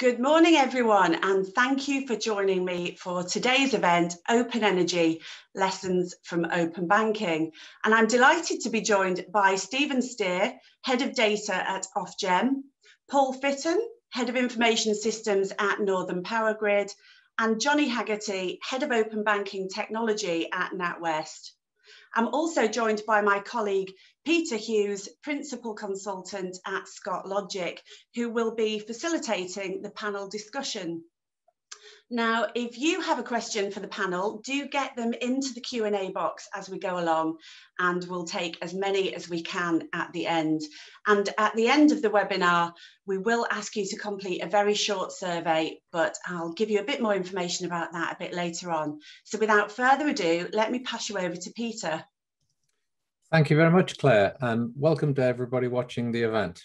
Good morning, everyone, and thank you for joining me for today's event, Open Energy Lessons from Open Banking. And I'm delighted to be joined by Steven Steer, Head of Data at Ofgem, Paul Fitton, Head of Information Systems at Northern Powergrid, and Johnny Haggarty, Head of Open Banking Technology at NatWest. I'm also joined by my colleague Peter Hughes, Principal Consultant at Scott Logic, who will be facilitating the panel discussion. Now, if you have a question for the panel, do get them into the Q&A box as we go along, and we'll take as many as we can at the end. And at the end of the webinar, we will ask you to complete a very short survey, but I'll give you a bit more information about that a bit later on. So without further ado, let me pass you over to Peter. Thank you very much, Claire, and welcome to everybody watching the event.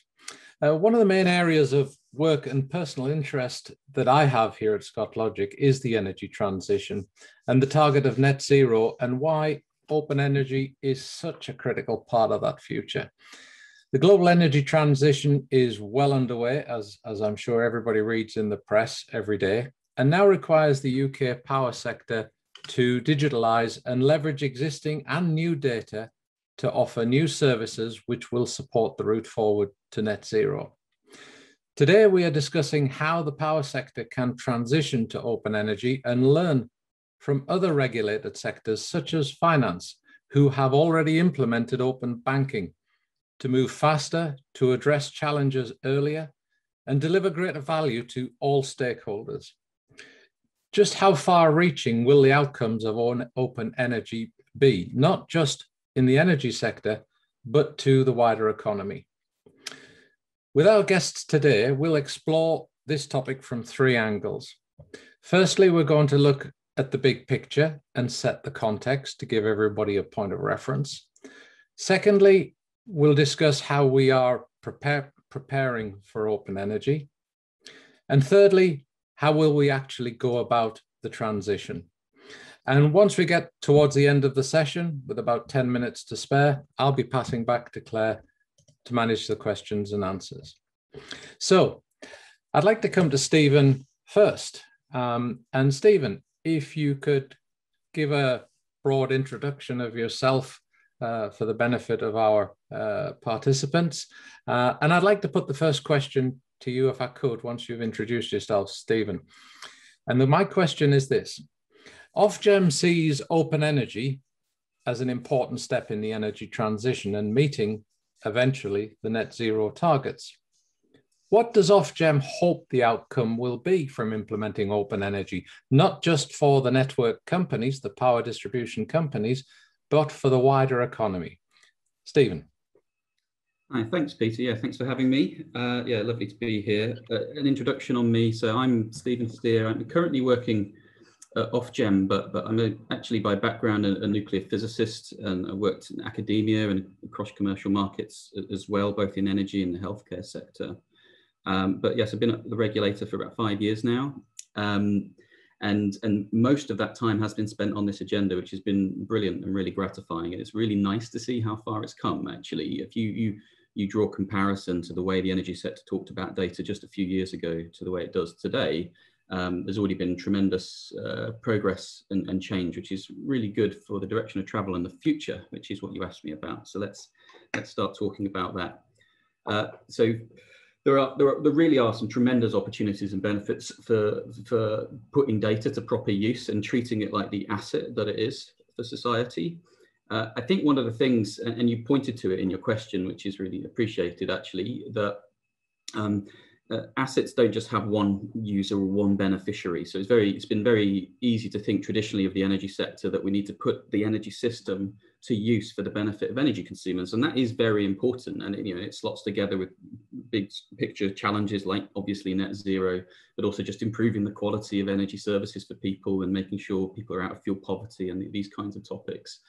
Uh, one of the main areas of work and personal interest that I have here at Scott Logic is the energy transition and the target of net zero and why open energy is such a critical part of that future. The global energy transition is well underway, as, as I'm sure everybody reads in the press every day, and now requires the UK power sector to digitalise and leverage existing and new data to offer new services which will support the route forward to net zero. Today, we are discussing how the power sector can transition to open energy and learn from other regulated sectors such as finance, who have already implemented open banking to move faster, to address challenges earlier, and deliver greater value to all stakeholders. Just how far reaching will the outcomes of open energy be, not just in the energy sector, but to the wider economy. With our guests today, we'll explore this topic from three angles. Firstly, we're going to look at the big picture and set the context to give everybody a point of reference. Secondly, we'll discuss how we are prepare, preparing for open energy. And thirdly, how will we actually go about the transition? And once we get towards the end of the session, with about 10 minutes to spare, I'll be passing back to Claire to manage the questions and answers. So I'd like to come to Steven first. Um, and Steven, if you could give a broad introduction of yourself uh, for the benefit of our uh, participants. Uh, and I'd like to put the first question to you, if I could, once you've introduced yourself, Steven. And the, my question is this Ofgem sees open energy as an important step in the energy transition and meeting eventually the net zero targets. What does Ofgem hope the outcome will be from implementing open energy, not just for the network companies, the power distribution companies, but for the wider economy? Steven. Hi, thanks, Peter. Yeah, thanks for having me. Uh, yeah, lovely to be here. Uh, an introduction on me. So I'm Steven Steer. I'm currently working uh, Ofgem, but but I'm a, actually by background a, a, nuclear physicist, and I worked in academia and across commercial markets as well, both in energy and the healthcare sector. Um, but yes, I've been at the regulator for about five years now, um, and and most of that time has been spent on this agenda, which has been brilliant and really gratifying. And it's really nice to see how far it's come. Actually, if you you you draw comparison to the way the energy sector talked about data just a few years ago to the way it does today, um, there's already been tremendous uh, progress and, and, change, which is really good for the direction of travel and the future, which is what you asked me about. So let's let's start talking about that. Uh, so there are, there are there really are some tremendous opportunities and benefits for for putting data to proper use and treating it like the asset that it is for society. Uh, I think one of the things, and you pointed to it in your question, which is really appreciated actually, that um, uh, assets don't just have one user or one beneficiary. So it's very, it's been very easy to think traditionally of the energy sector that we need to put the energy system to use for the benefit of energy consumers, and that is very important. And it, you know, it slots together with big picture challenges like obviously net zero, but also just improving the quality of energy services for people and making sure people are out of fuel poverty and these kinds of topics.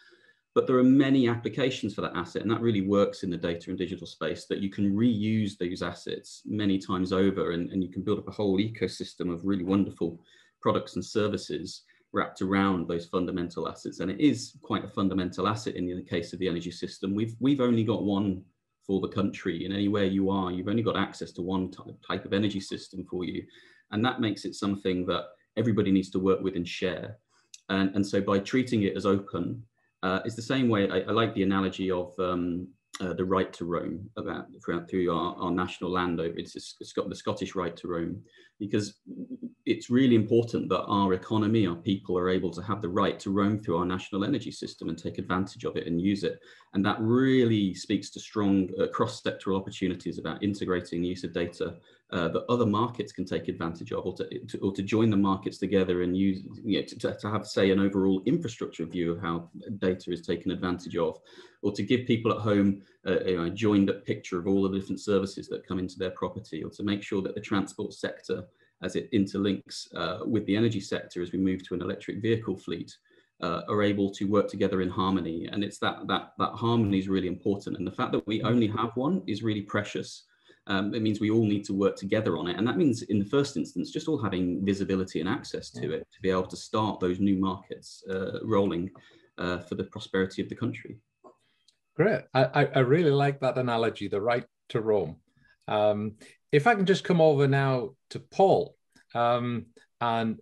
But there are many applications for that asset, and that really works in the data and digital space that you can reuse those assets many times over, and, and you can build up a whole ecosystem of really wonderful products and services wrapped around those fundamental assets. And it is quite a fundamental asset in the case of the energy system. We've, we've only got one for the country and anywhere you are, you've only got access to one type of energy system for you. And that makes it something that everybody needs to work with and share. And, and so by treating it as open, uh, it's the same way, I, I like the analogy of um, uh, the right to roam about throughout through our, our national land over it's, it's got the Scottish right to roam because it's really important that our economy, our people are able to have the right to roam through our national energy system and take advantage of it and use it. And that really speaks to strong uh, cross-sectoral opportunities about integrating use of data uh, that other markets can take advantage of or to, to, or to join the markets together and use, you know, to, to have, say, an overall infrastructure view of how data is taken advantage of, or to give people at home uh, you know, a joined up picture of all the different services that come into their property, or to make sure that the transport sector, as it interlinks uh, with the energy sector as we move to an electric vehicle fleet, uh, are able to work together in harmony. And it's that, that, that harmony is really important. And the fact that we only have one is really precious um, it means we all need to work together on it. And that means, in the first instance, just all having visibility and access to it to be able to start those new markets uh, rolling uh, for the prosperity of the country. Great. I, I really like that analogy, the right to roam. Um, if I can just come over now to Paul, um, and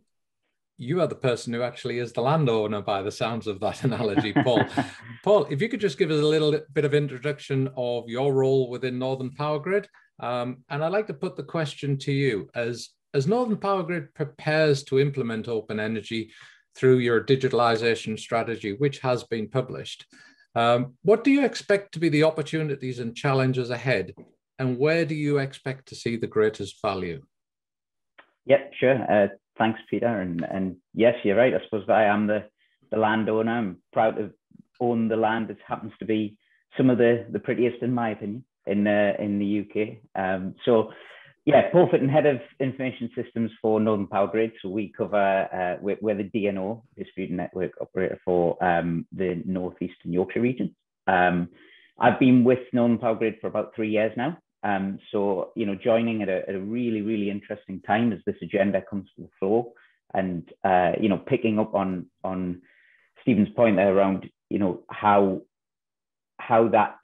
you are the person who actually is the landowner by the sounds of that analogy, Paul. Paul, if you could just give us a little bit of introduction of your role within Northern Powergrid um, and I'd like to put the question to you as, as Northern Powergrid prepares to implement open energy through your digitalization strategy, which has been published, um, what do you expect to be the opportunities and challenges ahead? And where do you expect to see the greatest value? Yeah, sure. Uh, thanks, Peter. And, and yes, you're right. I suppose I am the, the landowner. I'm proud to own the land that happens to be some of the, the prettiest, in my opinion in uh, in the UK. Um, so yeah, Paul Fitton, head of information systems for Northern Powergrid. So we cover uh, we're, we're, the DNO distributed network operator for um, the northeastern Yorkshire region. Um, I've been with Northern Powergrid for about three years now. Um, so you know, joining at a, at a, really really interesting time as this agenda comes to the floor, and uh, you know, picking up on on Steven's point there around you know how how that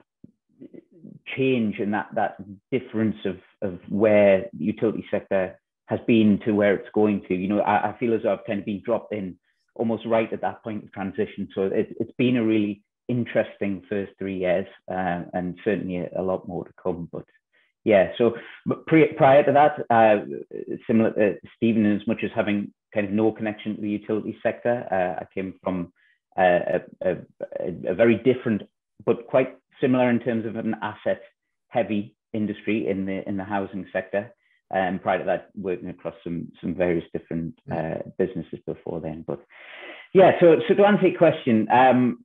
change and that that difference of of where the utility sector has been to where it's going to. You know, I, I feel as though I've kind of been dropped in almost right at that point of transition. So it, has been a really interesting first three years, uh, and certainly a, a, lot more to come. But yeah, so pre, prior to that, uh, similar to Steven, as much as having kind of no connection to the utility sector, uh, I came from a, a, a, very different but quite similar in terms of an asset heavy industry in the in the housing sector. Um, prior to that, working across some some various different uh, businesses before then. But yeah, so so to answer your question, um,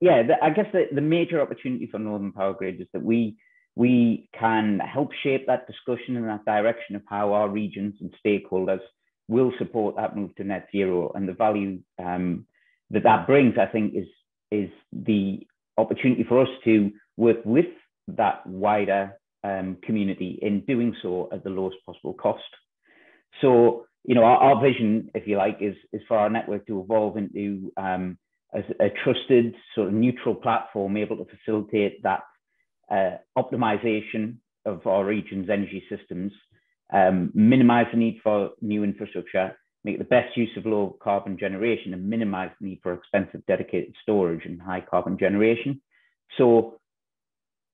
yeah, the, I guess the, the major opportunity for Northern Powergrid is that we we can help shape that discussion in that direction of how our regions and stakeholders will support that move to net zero and the value um, that that brings. I think is is the opportunity for us to work with that wider um, community in doing so at the lowest possible cost. So, you know, our, our vision, if you like, is, is for our network to evolve into um, a, a, trusted, sort of neutral platform able to facilitate that uh, optimization of our region's energy systems, um, minimize the need for new infrastructure, make the best use of low carbon generation and minimize the need for expensive dedicated storage and high carbon generation. So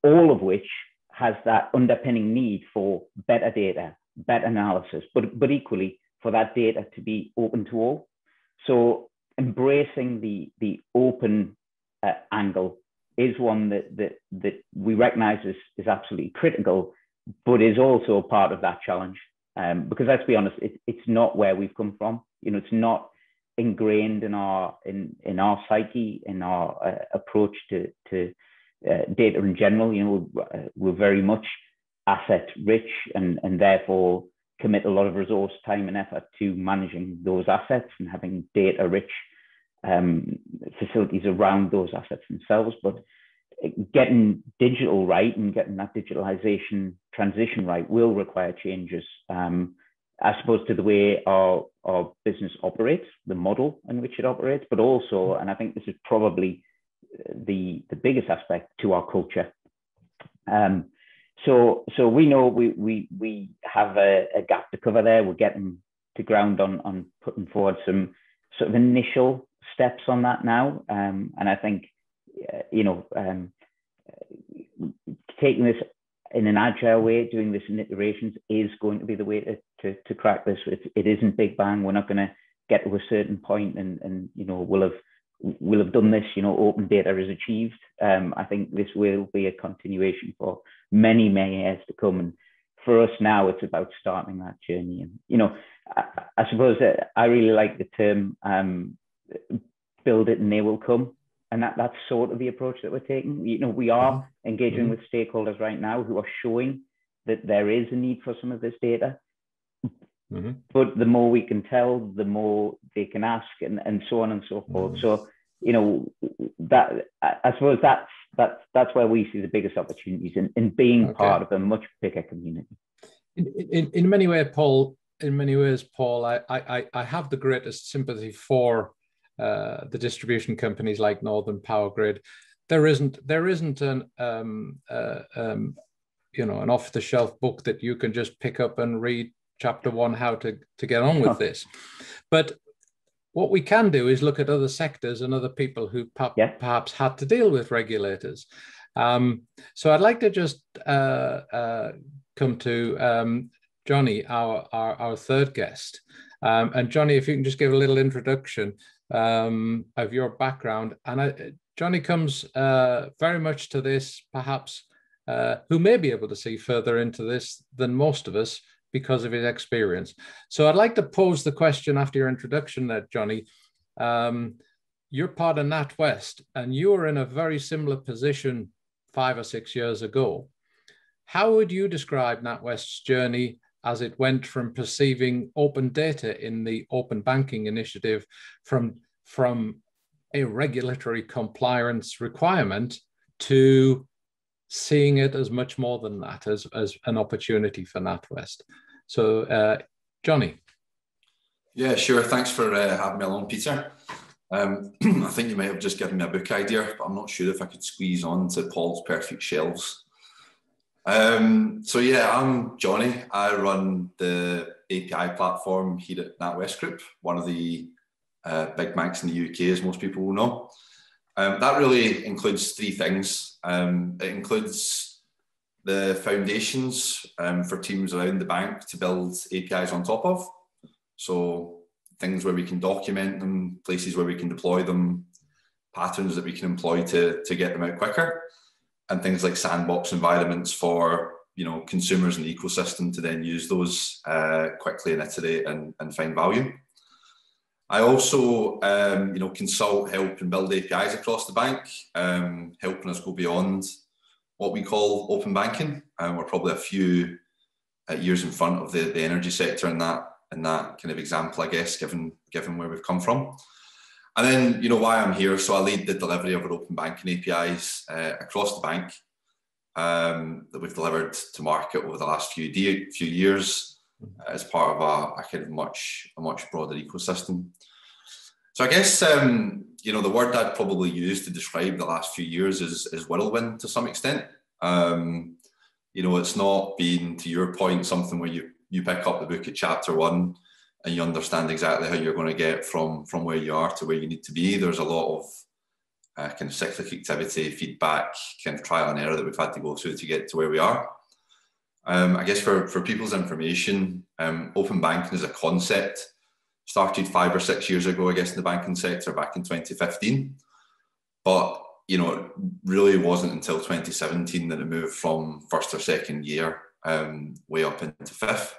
all of which has that underpinning need for better data, better analysis, but, but equally for that data to be open to all. So embracing the, the open uh, angle is one that, that, that we recognize is, is absolutely critical, but is also a part of that challenge. Um, because let's be honest, it, it's not where we've come from. You know, it's not ingrained in our in in our psyche, in our uh, approach to to uh, data in general. You know, we're, uh, we're very much asset rich, and and therefore commit a lot of resource, time, and effort to managing those assets and having data rich um, facilities around those assets themselves. But getting digital right and getting that digitalization transition right will require changes, um, I suppose, to the way our, our business operates, the model in which it operates, but also, and I think this is probably the, the biggest aspect to our culture. Um, so, so we know we, we, we have a, a, gap to cover there. We're getting to ground on on putting forward some sort of initial steps on that now, um, and I think you know um, taking this in an agile way, doing this in iterations is going to be the way to to, to crack this. It, it isn't big bang. We're not going to get to a certain point and and you know we'll have we'll have done this. You know, open data is achieved. Um, I think this will be a continuation for many many years to come. And for us now, it's about starting that journey. And you know, I, I suppose I really like the term um, "build it and they will come." And that that's sort of the approach that we're taking. You know, we are mm-hmm. engaging mm-hmm. with stakeholders right now who are showing that there is a need for some of this data. Mm-hmm. But the more we can tell, the more they can ask, and, and so on and so forth. Mm-hmm. So, you know, that I suppose that's that's that's where we see the biggest opportunities in, in being okay. part of a much bigger community. In, in, in many ways, Paul. In many ways, Paul, I, I I have the greatest sympathy for uh, the distribution companies like Northern Powergrid. There isn't there isn't an um, uh, um, you know an off the shelf book that you can just pick up and read chapter one how to to get on with this, but what we can do is look at other sectors and other people who yeah. perhaps had to deal with regulators. Um, so I'd like to just uh, uh, come to um, Johnny, our, our, our third guest. Um, and Johnny, if you can just give a little introduction um, of your background. And I, Johnny comes uh, very much to this, perhaps, uh, who may be able to see further into this than most of us because of his experience. So I'd like to pose the question after your introduction there, Johnny. Um, you're part of NatWest, and you were in a very similar position five or six years ago. How would you describe NatWest's journey as it went from perceiving open data in the open banking initiative from, from a regulatory compliance requirement to seeing it as much more than that, as, as an opportunity for NatWest. So, uh, Johnny. Yeah, sure. Thanks for uh, having me along, Peter. Um, I think you might have just given me a book idea, but I'm not sure if I could squeeze on to Paul's perfect shelves. Um, so yeah, I'm Johnny. I run the API platform here at NatWest Group, one of the uh, big banks in the UK, as most people will know. Um, that really includes three things. Um, it includes the foundations um, for teams around the bank to build APIs on top of. So things where we can document them, places where we can deploy them, patterns that we can employ to, to get them out quicker and things like sandbox environments for you know consumers and the ecosystem to then use those uh, quickly and iterate and, and find value. I also um, you know consult, help, and build APIs across the bank, um, helping us go beyond what we call open banking. Um, we're probably a few uh, years in front of the, the energy sector in that in that kind of example, I guess, given given where we've come from. And then, you know, why I'm here. So I lead the delivery of our open banking APIs uh, across the bank um, that we've delivered to market over the last few de- few years uh, as part of a, a, kind of much a much broader ecosystem. So I guess um, you know the word I'd probably use to describe the last few years is, is whirlwind to some extent. Um, you know, it's not been to your point something where you you pick up the book at chapter one and you understand exactly how you're going to get from from where you are to where you need to be. There's a lot of uh, kind of cyclic activity, feedback, kind of trial and error that we've had to go through to get to where we are. Um, I guess for, for people's information, um, open banking as a concept started five or six years ago, I guess, in the banking sector back in 2015. But, you know, it really wasn't until 2017 that it moved from first or second year um, way up into fifth.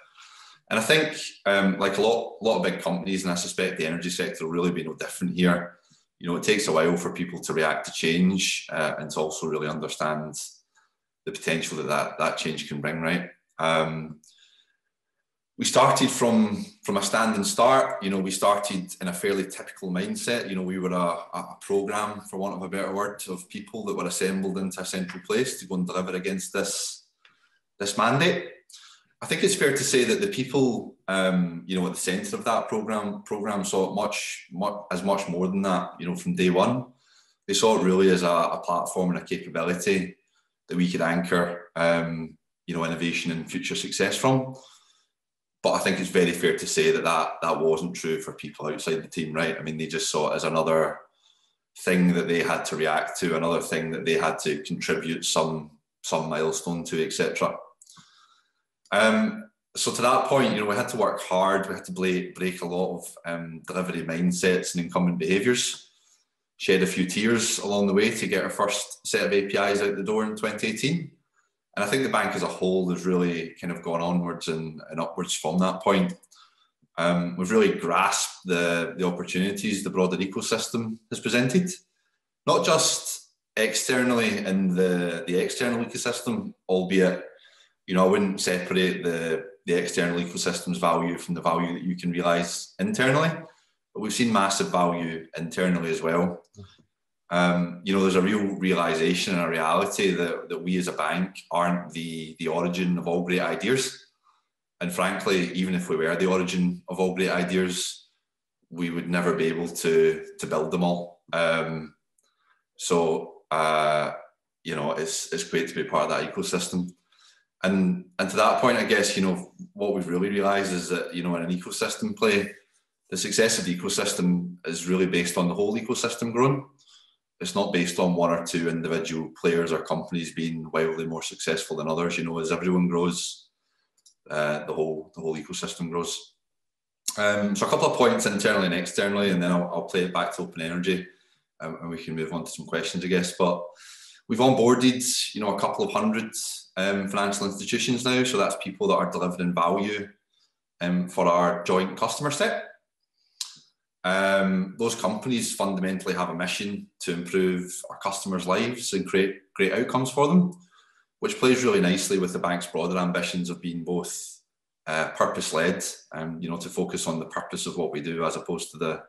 And I think, um, like a lot, lot of big companies, and I suspect the energy sector will really be no different here. You know, it takes a while for people to react to change uh, and to also really understand the potential that that, that change can bring. Right. Um, we started from from a standing start. You know, we started in a fairly typical mindset. You know, we were a, a program, for want of a better word, of people that were assembled into a central place to go and deliver against this this mandate. I think it's fair to say that the people, um, you know, at the centre of that program program saw it much, much as much more than that. You know, from day one, they saw it really as a, a platform and a capability that we could anchor, um, you know, innovation and future success from. but I think it's very fair to say that, that that wasn't true for people outside the team, right? I mean, they just saw it as another thing that they had to react to, another thing that they had to contribute some some milestone to, etc. Um, so to that point, you know, we had to work hard. We had to break, break a lot of um, delivery mindsets and incumbent behaviours. Shed a few tears along the way to get our first set of APIs out the door in 2018. And I think the bank as a whole has really kind of gone onwards and, and upwards from that point. Um, we've really grasped the, the opportunities the broader ecosystem has presented, not just externally in the, the external ecosystem, albeit, you know, I wouldn't separate the, the external ecosystem's value from the value that you can realize internally. But we've seen massive value internally as well. Um, you know, there's a real realization and a reality that, that we as a bank aren't the, the origin of all great ideas. And frankly, even if we were the origin of all great ideas, we would never be able to, to build them all. Um, so, uh, you know, it's, it's great to be part of that ecosystem. And, and to that point, I guess, you know, what we've really realized is that, you know, in an ecosystem play, the success of the ecosystem is really based on the whole ecosystem growing. It's not based on one or two individual players or companies being wildly more successful than others. You know, as everyone grows, uh, the whole the whole ecosystem grows. Um, so a couple of points internally and externally, and then I'll, I'll play it back to Open Energy, um, and we can move on to some questions, I guess. But we've onboarded, you know, a couple of hundred um, financial institutions now. So that's people that are delivering value um, for our joint customer set. Um, those companies fundamentally have a mission to improve our customers' lives and create great outcomes for them, which plays really nicely with the bank's broader ambitions of being both uh, purpose-led and you know to focus on the purpose of what we do as opposed to the,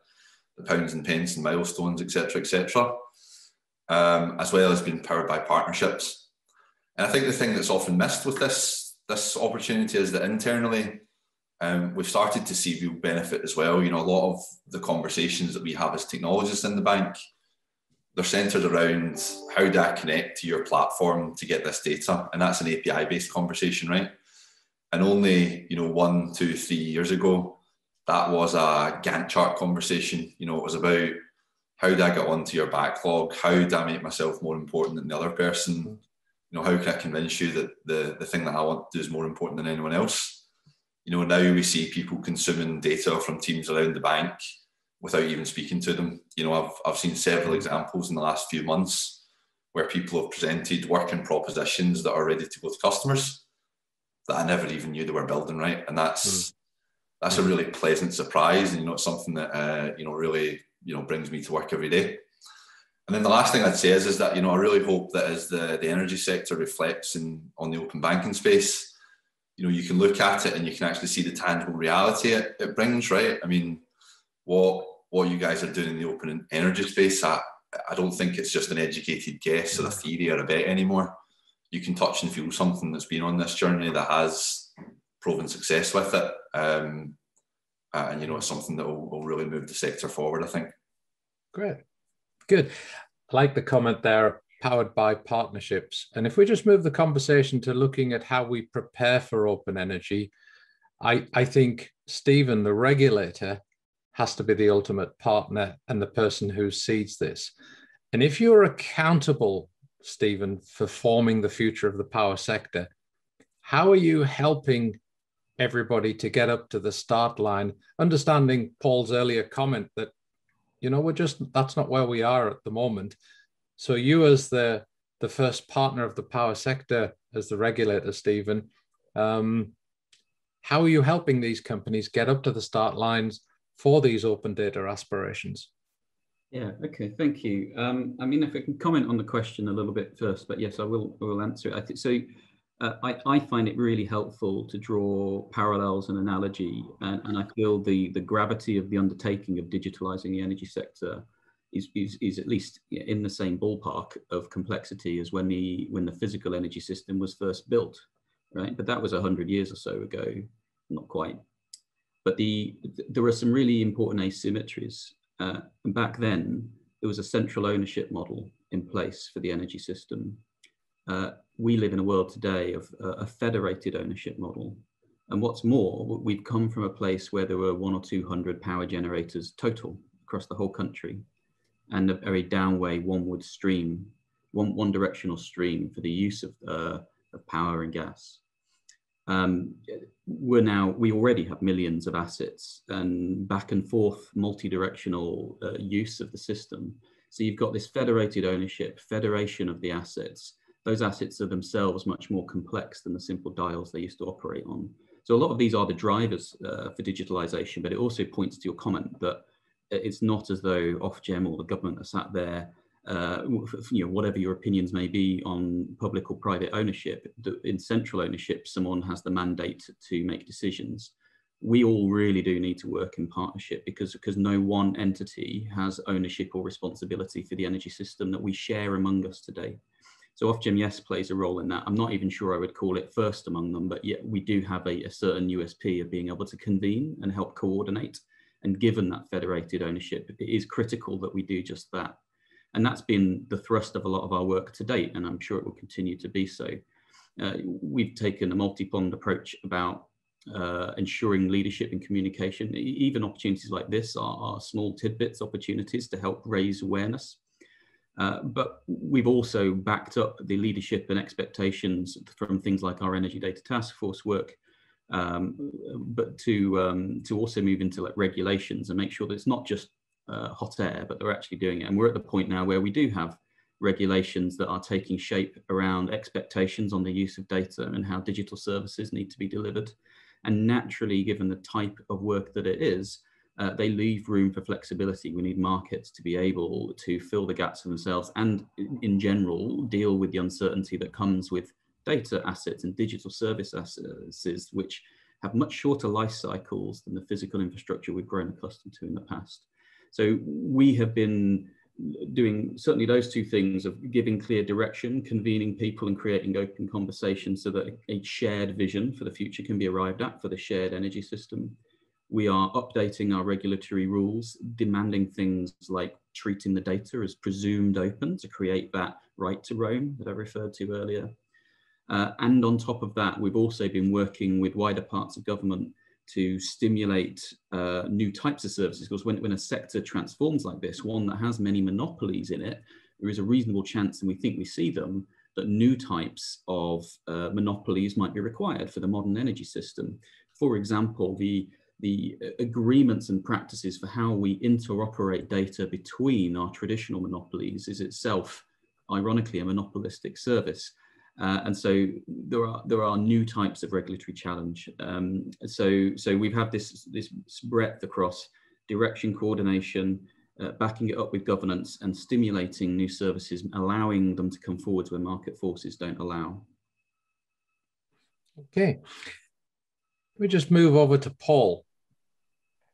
the pounds and pence and milestones, etc., etc., um, as well as being powered by partnerships. And I think the thing that's often missed with this this opportunity is that internally um, we've started to see real benefit as well. You know, a lot of the conversations that we have as technologists in the bank, they're centered around how do I connect to your platform to get this data, and that's an API-based conversation, right? And only you know one, two, three years ago, that was a Gantt chart conversation. You know, it was about how do I get onto your backlog? How do I make myself more important than the other person? You know, how can I convince you that the, the thing that I want to do is more important than anyone else? You know, now we see people consuming data from teams around the bank without even speaking to them. You know, I've, I've seen several examples in the last few months where people have presented working propositions that are ready to go to customers that I never even knew they were building, right? And that's mm. that's a really pleasant surprise, and you know, it's something that uh, you know really you know brings me to work every day. And then the last thing I'd say is, is that you know I really hope that as the, the energy sector reflects in on the open banking space, you know you can look at it and you can actually see the tangible reality it, it brings. Right? I mean, what what you guys are doing in the open energy space, I, I don't think it's just an educated guess or a theory or a bet anymore. You can touch and feel something that's been on this journey that has proven success with it. Um, uh, and you know it's something that will, will really move the sector forward. I think. Great, good. I like the comment there. Powered by partnerships, and if we just move the conversation to looking at how we prepare for open energy, I I think Steven, the regulator, has to be the ultimate partner and the person who seeds this. And if you're accountable, Steven, for forming the future of the power sector, how are you helping everybody to get up to the start line, understanding Paul's earlier comment that, you know, we're just, that's not where we are at the moment. So you as the, the first partner of the power sector, as the regulator, Steven, um, how are you helping these companies get up to the start lines for these open data aspirations? Yeah, okay, thank you. Um, I mean, if I can comment on the question a little bit first, but yes, I will, I will answer it. I think so uh, I, I, find it really helpful to draw parallels and analogy, and, and, I feel the, the gravity of the undertaking of digitalizing the energy sector is, is, is at least in the same ballpark of complexity as when the, when the physical energy system was first built, right? But that was 100 years or so ago, not quite. But the, there were some really important asymmetries. Uh, and back then, there was a central ownership model in place for the energy system. Uh, we live in a world today of a federated ownership model And what's more, we've come from a place where there were one or 200 power generators total across the whole country and a very downway onward stream, one, one directional stream for the use of, uh, of power and gas. Um, we're now, we already have millions of assets and back and forth multi-directional uh, use of the system. So you've got this federated ownership, federation of the assets. Those assets are themselves much more complex than the simple dials they used to operate on. So a lot of these are the drivers uh, for digitalization, but it also points to your comment that it's not as though Ofgem or the government are sat there, uh, you know, whatever your opinions may be on public or private ownership, in central ownership, someone has the mandate to make decisions. We all really do need to work in partnership because, because no one entity has ownership or responsibility for the energy system that we share among us today. So Ofgem, yes, plays a role in that. I'm not even sure I would call it first among them, but yet we do have a, a certain USP of being able to convene and help coordinate. And given that federated ownership, it is critical that we do just that. And that's been the thrust of a lot of our work to date, and I'm sure it will continue to be so. Uh, we've taken a multi-pronged approach about uh, ensuring leadership and communication. Even opportunities like this are, are small tidbits opportunities to help raise awareness uh, but we've also backed up the leadership and expectations from things like our energy data task force work, um, but to um, to also move into like regulations and make sure that it's not just uh, hot air, but they're actually doing it. And we're at the point now where we do have regulations that are taking shape around expectations on the use of data and how digital services need to be delivered. And naturally, given the type of work that it is, uh, they leave room for flexibility. We need markets to be able to fill the gaps for themselves and in general deal with the uncertainty that comes with data assets and digital service assets, which have much shorter life cycles than the physical infrastructure we've grown accustomed to in the past. So we have been doing certainly those two things of giving clear direction, convening people and creating open conversations so that a shared vision for the future can be arrived at for the shared energy system we are updating our regulatory rules, demanding things like treating the data as presumed open to create that right to roam that I referred to earlier. Uh, and on top of that, we've also been working with wider parts of government to stimulate uh, new types of services. Because when, when a sector transforms like this, one that has many monopolies in it, there is a reasonable chance, and we think we see them, that new types of uh, monopolies might be required for the modern energy system. For example, the the uh, agreements and practices for how we interoperate data between our traditional monopolies is itself, ironically, a monopolistic service. Uh, and so there are there are new types of regulatory challenge. Um, so so we've had this this breadth across direction coordination, uh, backing it up with governance, and stimulating new services, allowing them to come forwards where market forces don't allow. Okay, we just move over to Paul.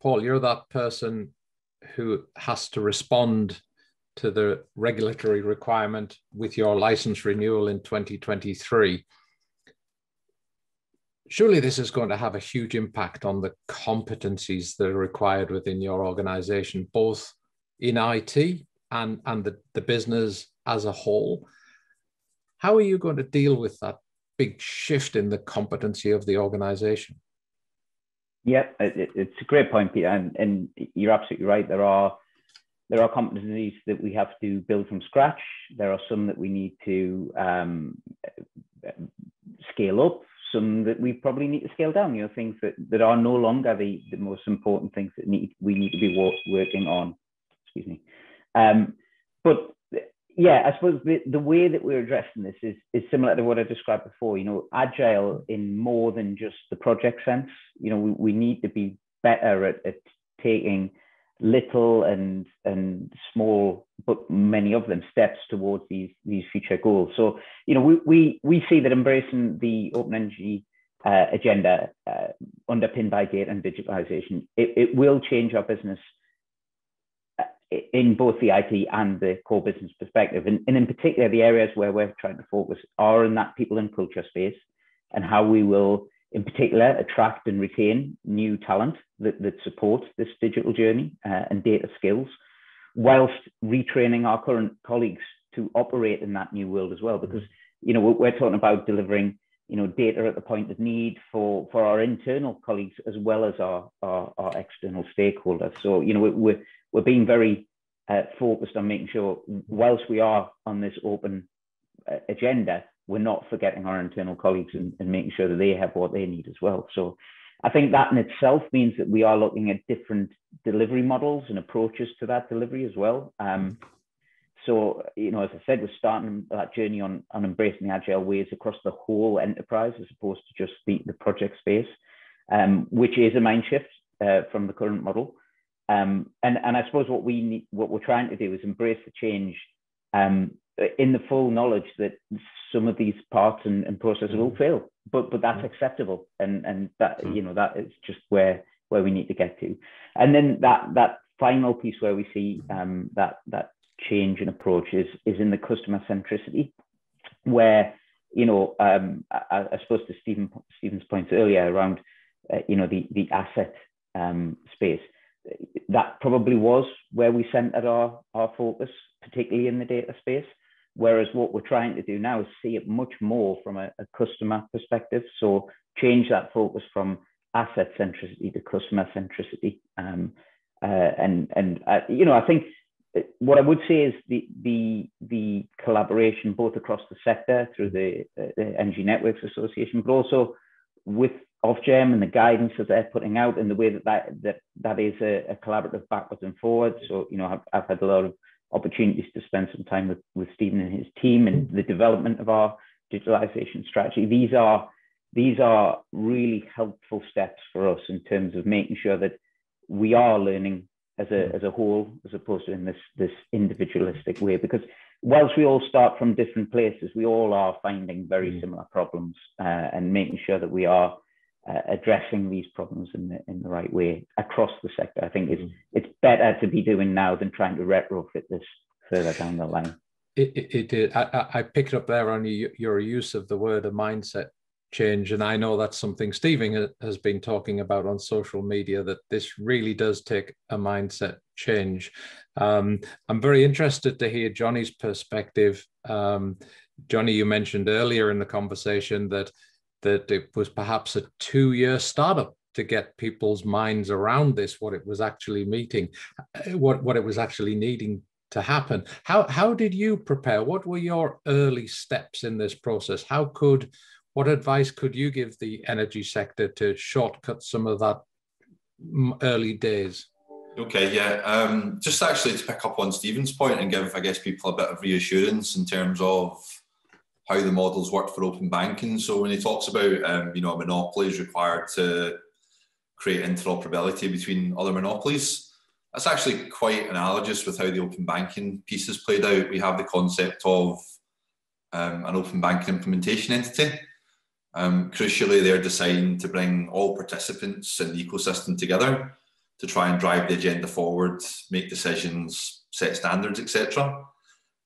Paul, you're that person who has to respond to the regulatory requirement with your license renewal in 2023. Surely this is going to have a huge impact on the competencies that are required within your organization, both in IT and, and the, the business as a whole. How are you going to deal with that big shift in the competency of the organization? Yeah, it, it's a great point, Peter, and, and you're absolutely right. There are there are competencies that we have to build from scratch. There are some that we need to um, scale up, some that we probably need to scale down. You know, things that, that are no longer the, the most important things that need we need to be working on. Excuse me. Um, but yeah, I suppose the, the way that we're addressing this is, is similar to what I described before, you know, agile in more than just the project sense. You know, we, we need to be better at, at taking little and and small, but many of them steps towards these these future goals. So, you know, we we, we see that embracing the open energy uh, agenda uh, underpinned by data and digitalization, it, it will change our business in both the IT and the core business perspective. And, and in particular, the areas where we're trying to focus are in that people and culture space and how we will, in particular, attract and retain new talent that, that supports this digital journey uh, and data skills, whilst retraining our current colleagues to operate in that new world as well. Because, you know, we're talking about delivering you know, data at the point of need for, for our internal colleagues as well as our, our, our external stakeholders. So, you know, we're, we're being very uh, focused on making sure, whilst we are on this open uh, agenda, we're not forgetting our internal colleagues and, and making sure that they have what they need as well. So I think that in itself means that we are looking at different delivery models and approaches to that delivery as well. Um, so, you know, as I said, we're starting that journey on, on embracing the agile ways across the whole enterprise as opposed to just the, the project space, um, which is a mind shift uh, from the current model. Um, and, and I suppose what we need, what we're trying to do is embrace the change um, in the full knowledge that some of these parts and, and processes will mm-hmm. fail, but but that's mm-hmm. acceptable, and and that mm-hmm. you know that is just where where we need to get to, and then that that final piece where we see um, that that change in approach is is in the customer centricity, where you know um, I, I, suppose to Steven Steven's points earlier around uh, you know the the asset um, space that probably was where we centered our our focus, particularly in the data space. Whereas what we're trying to do now is see it much more from a, a customer perspective. So change that focus from asset centricity to customer centricity. Um, uh, and and uh, you know, I think what I would say is the the the collaboration both across the sector through the, the Energy Networks Association, but also with Ofgem and the guidance that they're putting out and the way that that that, that is a, a collaborative backwards and forwards. So you know, I've, I've had a lot of opportunities to spend some time with, with Steven and his team and the development of our digitalization strategy. These are these are really helpful steps for us in terms of making sure that we are learning as a as a whole, as opposed to in this this individualistic way. Because whilst we all start from different places, we all are finding very mm. similar problems uh, and making sure that we are uh, addressing these problems in the in the right way across the sector. I think it's mm. it's better to be doing now than trying to retrofit this further down the line. It, it, it did. I, I picked up there on your, your use of the word a mindset change, and I know that's something Steven has been talking about on social media. That this really does take a mindset change. Um, I'm very interested to hear Johnny's perspective. Um, Johnny, you mentioned earlier in the conversation that that it was perhaps a two year startup to get people's minds around this, what it was actually meeting, uh, what, what it was actually needing to happen. How, how did you prepare? What were your early steps in this process? How could, what advice could you give the energy sector to shortcut some of that early days? Okay, yeah. Um, just actually to pick up on Steven's point and give, I guess, people a bit of reassurance in terms of how the models work for open banking. So when he talks about um, you know a monopoly is required to create interoperability between other monopolies, that's actually quite analogous with how the open banking piece is played out. We have the concept of um, an open banking implementation entity. Um, crucially, they're designed to bring all participants in the ecosystem together to try and drive the agenda forward, make decisions, set standards, etc.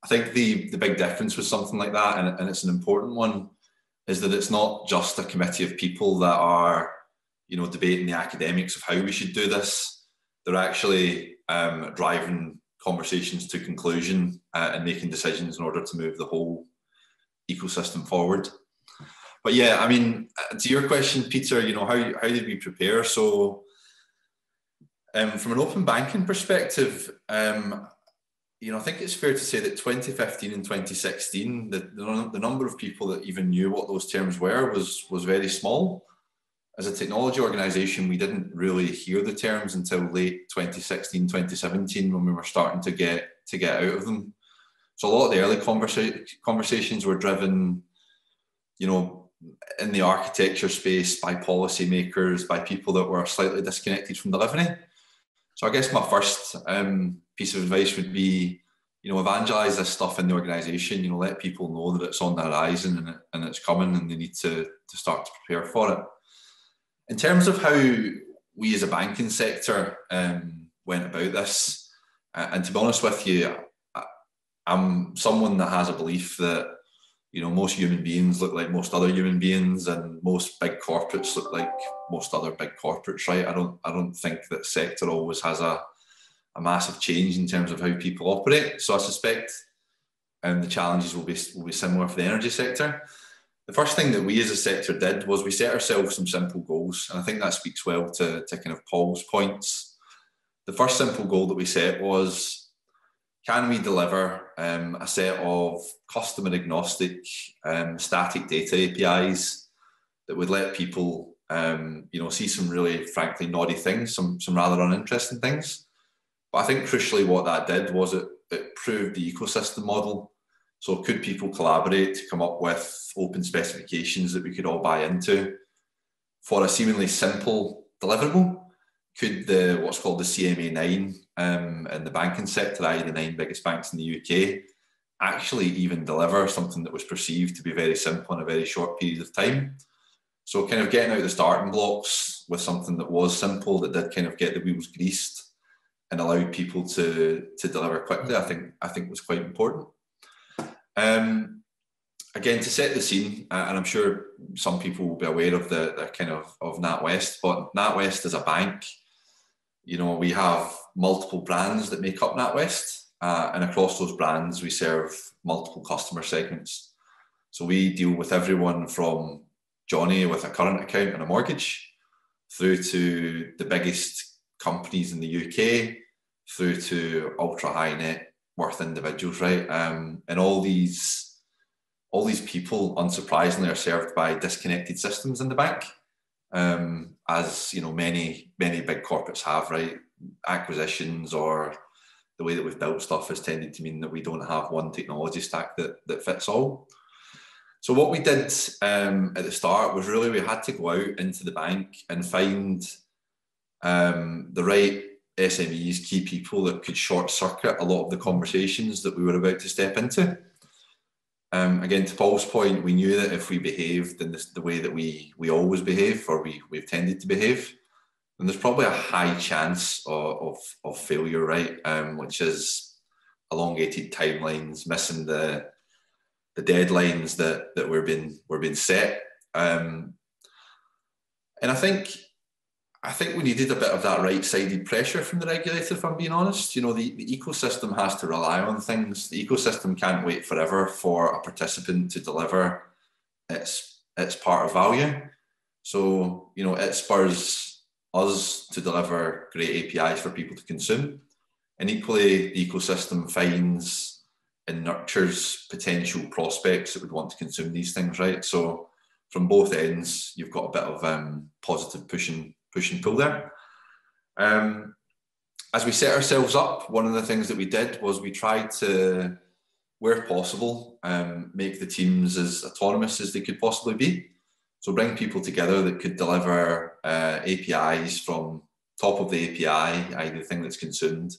I think the the big difference with something like that, and, and it's an important one, is that it's not just a committee of people that are, you know, debating the academics of how we should do this. They're actually um, driving conversations to conclusion uh, and making decisions in order to move the whole ecosystem forward. But yeah, I mean, uh, to your question, Peter, you know, how how did we prepare? So. Um, from an open banking perspective, um, you know, I think it's fair to say that 2015 and 2016, the, the, the, number of people that even knew what those terms were was was very small. As a technology organization, we didn't really hear the terms until late 2016, 2017, when we were starting to get to get out of them. So a lot of the early conversa- conversations were driven, you know, in the architecture space by policymakers, by people that were slightly disconnected from delivery. So I guess my first um, piece of advice would be, you know, evangelize this stuff in the organization, you know, let people know that it's on the horizon and, it, and it's coming and they need to, to start to prepare for it. In terms of how we as a banking sector um, went about this, uh, and to be honest with you, I'm someone that has a belief that you know most human beings look like most other human beings and most big corporates look like most other big corporates right i don't i don't think that sector always has a a massive change in terms of how people operate. So I suspect um, the challenges will be will be similar for the energy sector. the first thing that we as a sector did was we set ourselves some simple goals. And I think that speaks well to, to kind of Paul's points. The first simple goal that we set was can we deliver um, a set of customer agnostic um, static data APIs that would let people um, you know see some really frankly naughty things, some some rather uninteresting things. But I think crucially what that did was it, it proved the ecosystem model so could people collaborate to come up with open specifications that we could all buy into for a seemingly simple deliverable? Could the what's called the CMA nine um, in the banking sector, i.e. the nine biggest banks in the UK, actually even deliver something that was perceived to be very simple in a very short period of time? So kind of getting out the starting blocks with something that was simple that did kind of get the wheels greased and allowed people to to deliver quickly, I think I think was quite important. Um, again, to set the scene, and I'm sure some people will be aware of the, the kind of of NatWest, but NatWest is a bank. You know, we have multiple brands that make up NatWest, uh, and across those brands, we serve multiple customer segments. So we deal with everyone from Johnny with a current account and a mortgage, through to the biggest companies in the UK, through to ultra high net worth individuals, right? Um, and all these all these people, unsurprisingly, are served by disconnected systems in the bank, um, as you know, many many big corporates have, right? Acquisitions or the way that we've built stuff has tended to mean that we don't have one technology stack that that fits all. So what we did um, at the start was really we had to go out into the bank and find um, the right SMEs, key people that could short circuit a lot of the conversations that we were about to step into. Um, again, to Paul's point, we knew that if we behaved in this, the way that we we always behave, or we we've tended to behave, then there's probably a high chance of of, of failure, right? Um, which is elongated timelines, missing the the deadlines that that we're being we're being set. Um, and I think I think we needed a bit of that right-sided pressure from the regulator, if I'm being honest. You know, the, the ecosystem has to rely on things. The ecosystem can't wait forever for a participant to deliver its its part of value. So, you know, it spurs us to deliver great APIs for people to consume. And equally, the ecosystem finds and nurtures potential prospects that would want to consume these things, right? So from both ends, you've got a bit of um, positive pushing push and pull there. Um, as we set ourselves up, one of the things that we did was we tried to, where possible, um, make the teams as autonomous as they could possibly be. So bring people together that could deliver uh, APIs from top of the API, either the thing that's consumed,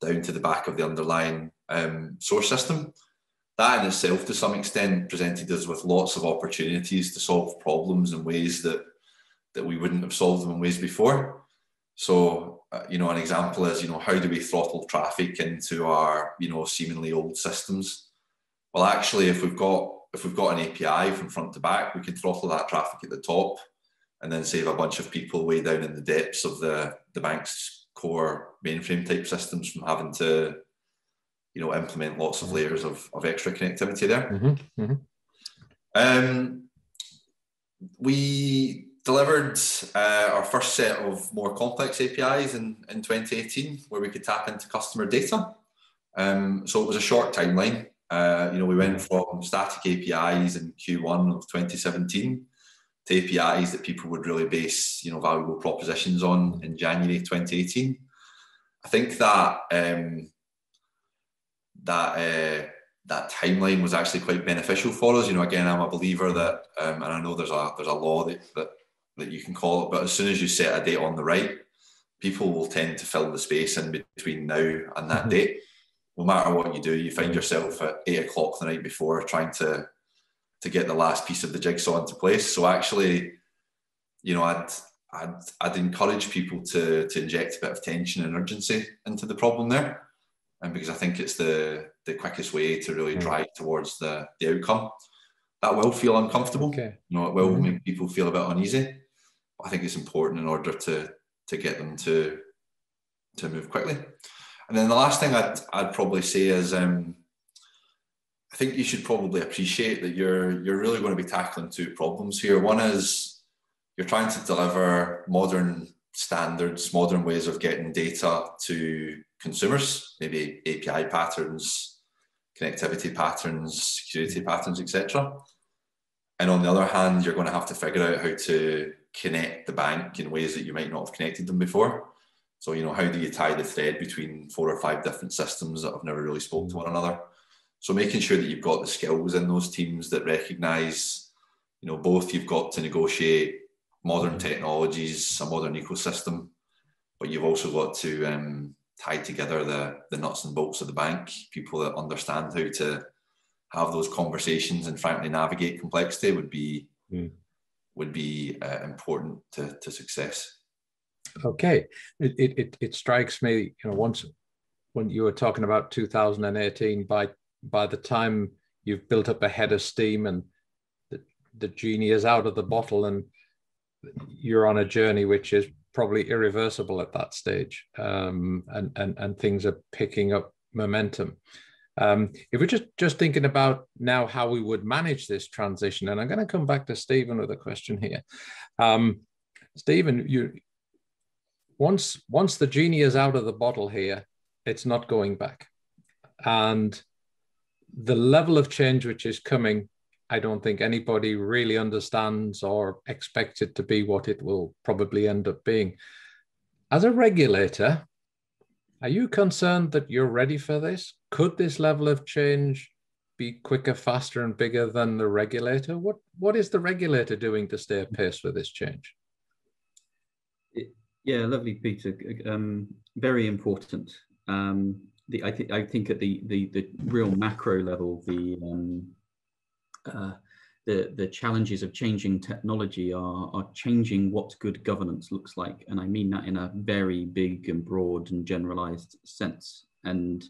down to the back of the underlying um, source system. That in itself, to some extent, presented us with lots of opportunities to solve problems in ways that that we wouldn't have solved them in ways before. So, uh, you know, an example is, you know, how do we throttle traffic into our, you know, seemingly old systems? Well, actually, if we've got if we've got an API from front to back, we can throttle that traffic at the top, and then save a bunch of people way down in the depths of the the bank's core mainframe type systems from having to, you know, implement lots of layers of, of extra connectivity there. Mm-hmm. Mm-hmm. Um, we delivered uh, our first set of more complex APIs in, in 2018 where we could tap into customer data. Um, so it was a short timeline. Uh, you know, we went from static APIs in Q1 of 2017 to APIs that people would really base, you know, valuable propositions on in January 2018. I think that um, that uh, that timeline was actually quite beneficial for us. You know, again, I'm a believer that, um, and I know there's a there's a law that, that that you can call it. But as soon as you set a date on the right, people will tend to fill the space in between now and that mm-hmm. date. No matter what you do, you find yourself at eight o'clock the night before trying to to get the last piece of the jigsaw into place. So actually, you know, I'd I'd, I'd encourage people to to inject a bit of tension and urgency into the problem there, and because I think it's the the quickest way to really mm. drive towards the the outcome. That will feel uncomfortable. Okay. You know, it will mm-hmm. make people feel a bit uneasy. I think it's important in order to to get them to to move quickly. And then the last thing I'd I'd probably say is um, I think you should probably appreciate that you're you're really going to be tackling two problems here. One is you're trying to deliver modern standards, modern ways of getting data to consumers, maybe API patterns, connectivity patterns, security patterns, etc. And on the other hand, you're going to have to figure out how to connect the bank in ways that you might not have connected them before. So, you know, how do you tie the thread between four or five different systems that have never really spoke to one another? So making sure that you've got the skills in those teams that recognize, you know, both you've got to negotiate modern technologies, a modern ecosystem, but you've also got to um, tie together the, the nuts and bolts of the bank, people that understand how to have those conversations and frankly navigate complexity would be mm. Would be uh, important to, to success. Okay, it, it, it strikes me, you know, once when you were talking about 2018, by by the time you've built up a head of steam and the, the genie is out of the bottle and you're on a journey which is probably irreversible at that stage um, and, and, and things are picking up momentum. Um, if we're just, just thinking about now how we would manage this transition, and I'm going to come back to Steven with a question here. Um, Steven, you once once the genie is out of the bottle here, it's not going back, and the level of change which is coming, I don't think anybody really understands or expects it to be what it will probably end up being. As a regulator, are you concerned that you're ready for this? Could this level of change be quicker, faster, and bigger than the regulator? What What is the regulator doing to stay apace with this change? Yeah, lovely, Peter. Um, very important. Um, the, I, th- I think at the, the, the real macro level, the, um, uh, the, the challenges of changing technology are, are changing what good governance looks like. And I mean that in a very big and broad and generalized sense. And,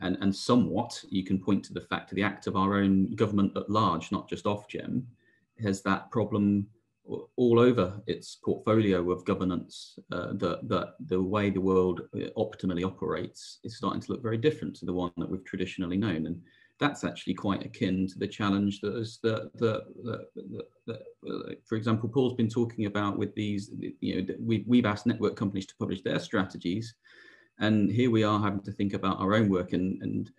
and, and somewhat you can point to the fact that the act of our own government at large, not just Ofgem, has that problem all over its portfolio of governance uh, that, that the way the world uh, optimally operates is starting to look very different to the one that we've traditionally known. And that's actually quite akin to the challenge that is that, that, that uh, for example, Paul's been talking about with these, you know, we, we've asked network companies to publish their strategies. And here we are having to think about our own work and, and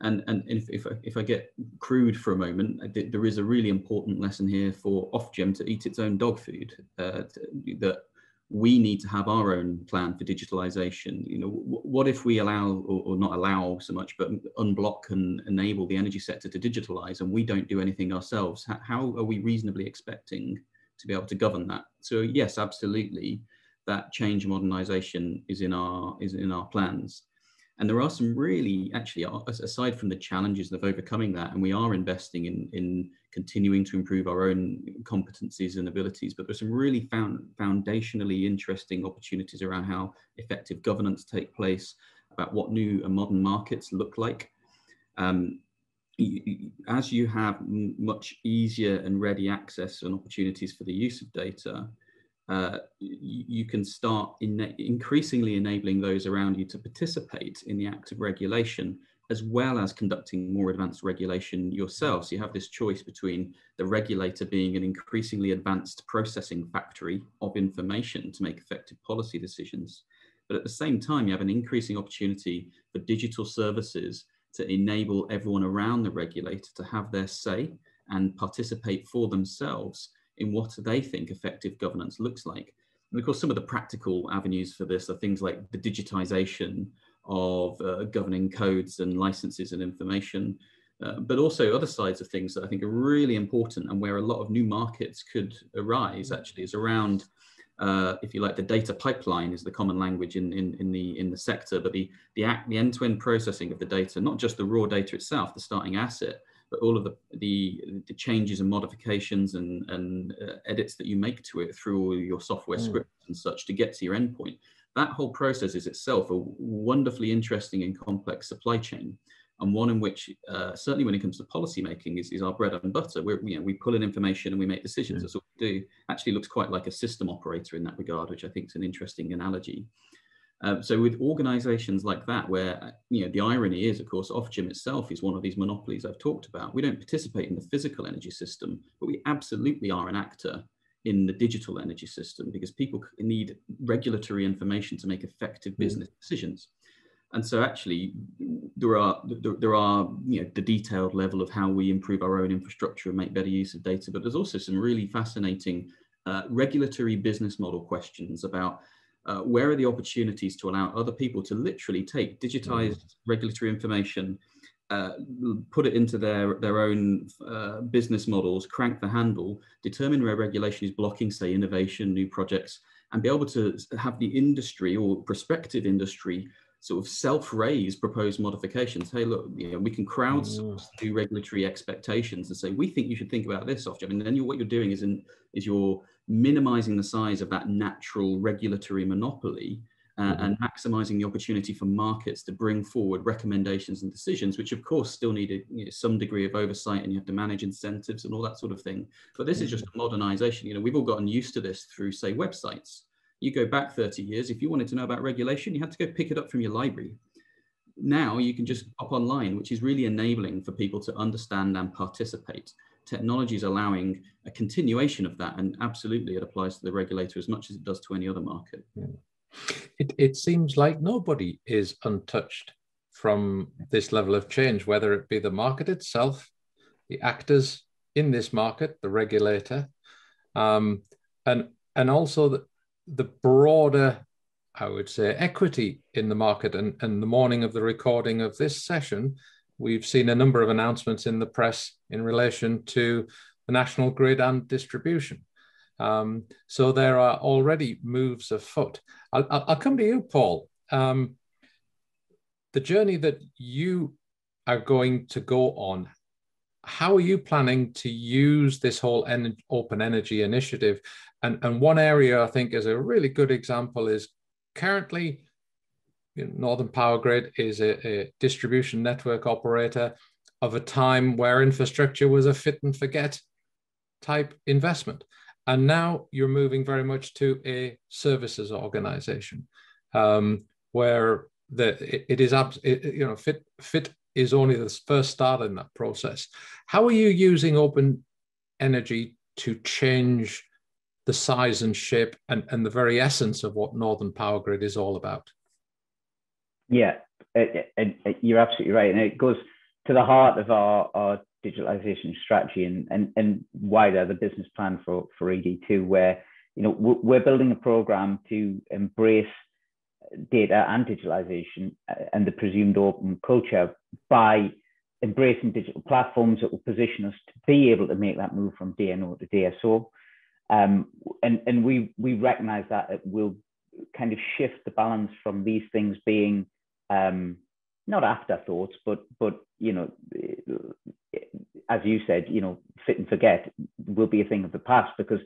and, and if, if, I, if I get crude for a moment, there is a really important lesson here for Ofgem to eat its own dog food, uh, that we need to have our own plan for digitalization. You know, what if we allow, or, or, not allow so much, but unblock and enable the energy sector to digitalize and we don't do anything ourselves? How are we reasonably expecting to be able to govern that? So yes, absolutely, that change modernization is in our, is in our plans. And there are some really, actually, aside from the challenges of overcoming that, and we are investing in, in continuing to improve our own competencies and abilities, but there's some really found, foundationally interesting opportunities around how effective governance take place, about what new and modern markets look like. Um, as you have much easier and ready access and opportunities for the use of data, uh, you can start in increasingly enabling those around you to participate in the act of regulation as well as conducting more advanced regulation yourself. So you have this choice between the regulator being an increasingly advanced processing factory of information to make effective policy decisions. But at the same time, you have an increasing opportunity for digital services to enable everyone around the regulator to have their say and participate for themselves in what they think effective governance looks like. And of course, some of the practical avenues for this are things like the digitization of uh, governing codes and licenses and information, uh, but also other sides of things that I think are really important and where a lot of new markets could arise actually is around, uh, if you like, the data pipeline is the common language in, in, in the in the sector, but the the act, the end-to-end processing of the data, not just the raw data itself, the starting asset, but all of the, the, the changes and modifications and, and uh, edits that you make to it through all your software mm. scripts and such to get to your endpoint, that whole process is itself a wonderfully interesting and complex supply chain and one in which uh, certainly when it comes to policy making is, is our bread and butter. We're, you know, we pull in information and we make decisions. Mm. That's what we do. Actually looks quite like a system operator in that regard, which I think is an interesting analogy. Uh, so with organizations like that, where you know the irony is, of course, Ofgem itself is one of these monopolies I've talked about. We don't participate in the physical energy system, but we absolutely are an actor in the digital energy system because people need regulatory information to make effective mm. business decisions. And so actually there are there, there are you know the detailed level of how we improve our own infrastructure and make better use of data, but there's also some really fascinating uh, regulatory business model questions about uh, where are the opportunities to allow other people to literally take digitized mm. regulatory information, uh, put it into their, their own uh, business models, crank the handle, determine where regulation is blocking, say, innovation, new projects, and be able to have the industry or prospective industry sort of self-raise proposed modifications. Hey, look, you know, we can crowdsource mm. regulatory expectations and say we think you should think about this, Ofgem. And then you, what you're doing is in, is you're minimizing the size of that natural regulatory monopoly uh, mm-hmm. and maximizing the opportunity for markets to bring forward recommendations and decisions, which of course still need a, you know, some degree of oversight and you have to manage incentives and all that sort of thing. But this mm-hmm. is just mm-hmm. modernization. You know, we've all gotten used to this through, say, websites. You go back 30 years, if you wanted to know about regulation, you had to go pick it up from your library. Now you can just hop online, which is really enabling for people to understand and participate technology is allowing a continuation of that. And absolutely, it applies to the regulator as much as it does to any other market. It, it seems like nobody is untouched from this level of change, whether it be the market itself, the actors in this market, the regulator, um, and, and also the, the broader I would say, equity in the market. And, and the morning of the recording of this session, we've seen a number of announcements in the press in relation to the national grid and distribution. Um, so there are already moves afoot. I'll, I'll come to you, Paul. Um, the journey that you are going to go on, how are you planning to use this whole en open energy initiative? And, and one area I think is a really good example is currently Northern Powergrid is a, a, distribution network operator of a time where infrastructure was a fit and forget type investment. And now you're moving very much to a services organization um, where the, it, it is, it, you know, fit, fit is only the first start in that process. How are you using open energy to change the size and shape and, and the very essence of what Northern Powergrid is all about? Yeah, it, it, it, you're absolutely right, and it goes to the heart of our, our digitalization strategy and, and, and wider the business plan for, for ED2, where you know we're building a program to embrace data and digitalization uh, and the presumed open culture by embracing digital platforms that will position us to be able to make that move from DNO to DSO. Um, and and we we recognize that it will kind of shift the balance from these things being um, not afterthoughts, but but you know, as you said, you know, fit and forget will be a thing of the past because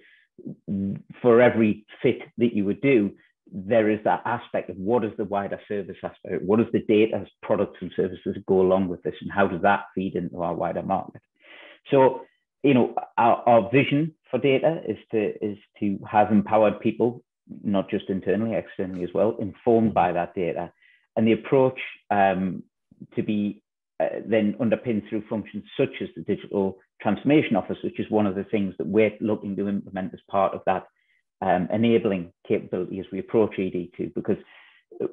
for every fit that you would do, there is that aspect of what is the wider service aspect, what is the data products and services go along with this, and how does that feed into our wider market? So, you know, our, our vision for data is to is to have empowered people, not just internally, externally as well, informed by that data and the approach um, to be uh, then underpinned through functions such as the Digital Transformation Office, which is one of the things that we're looking to implement as part of that um, enabling capability as we approach ED2. Because uh,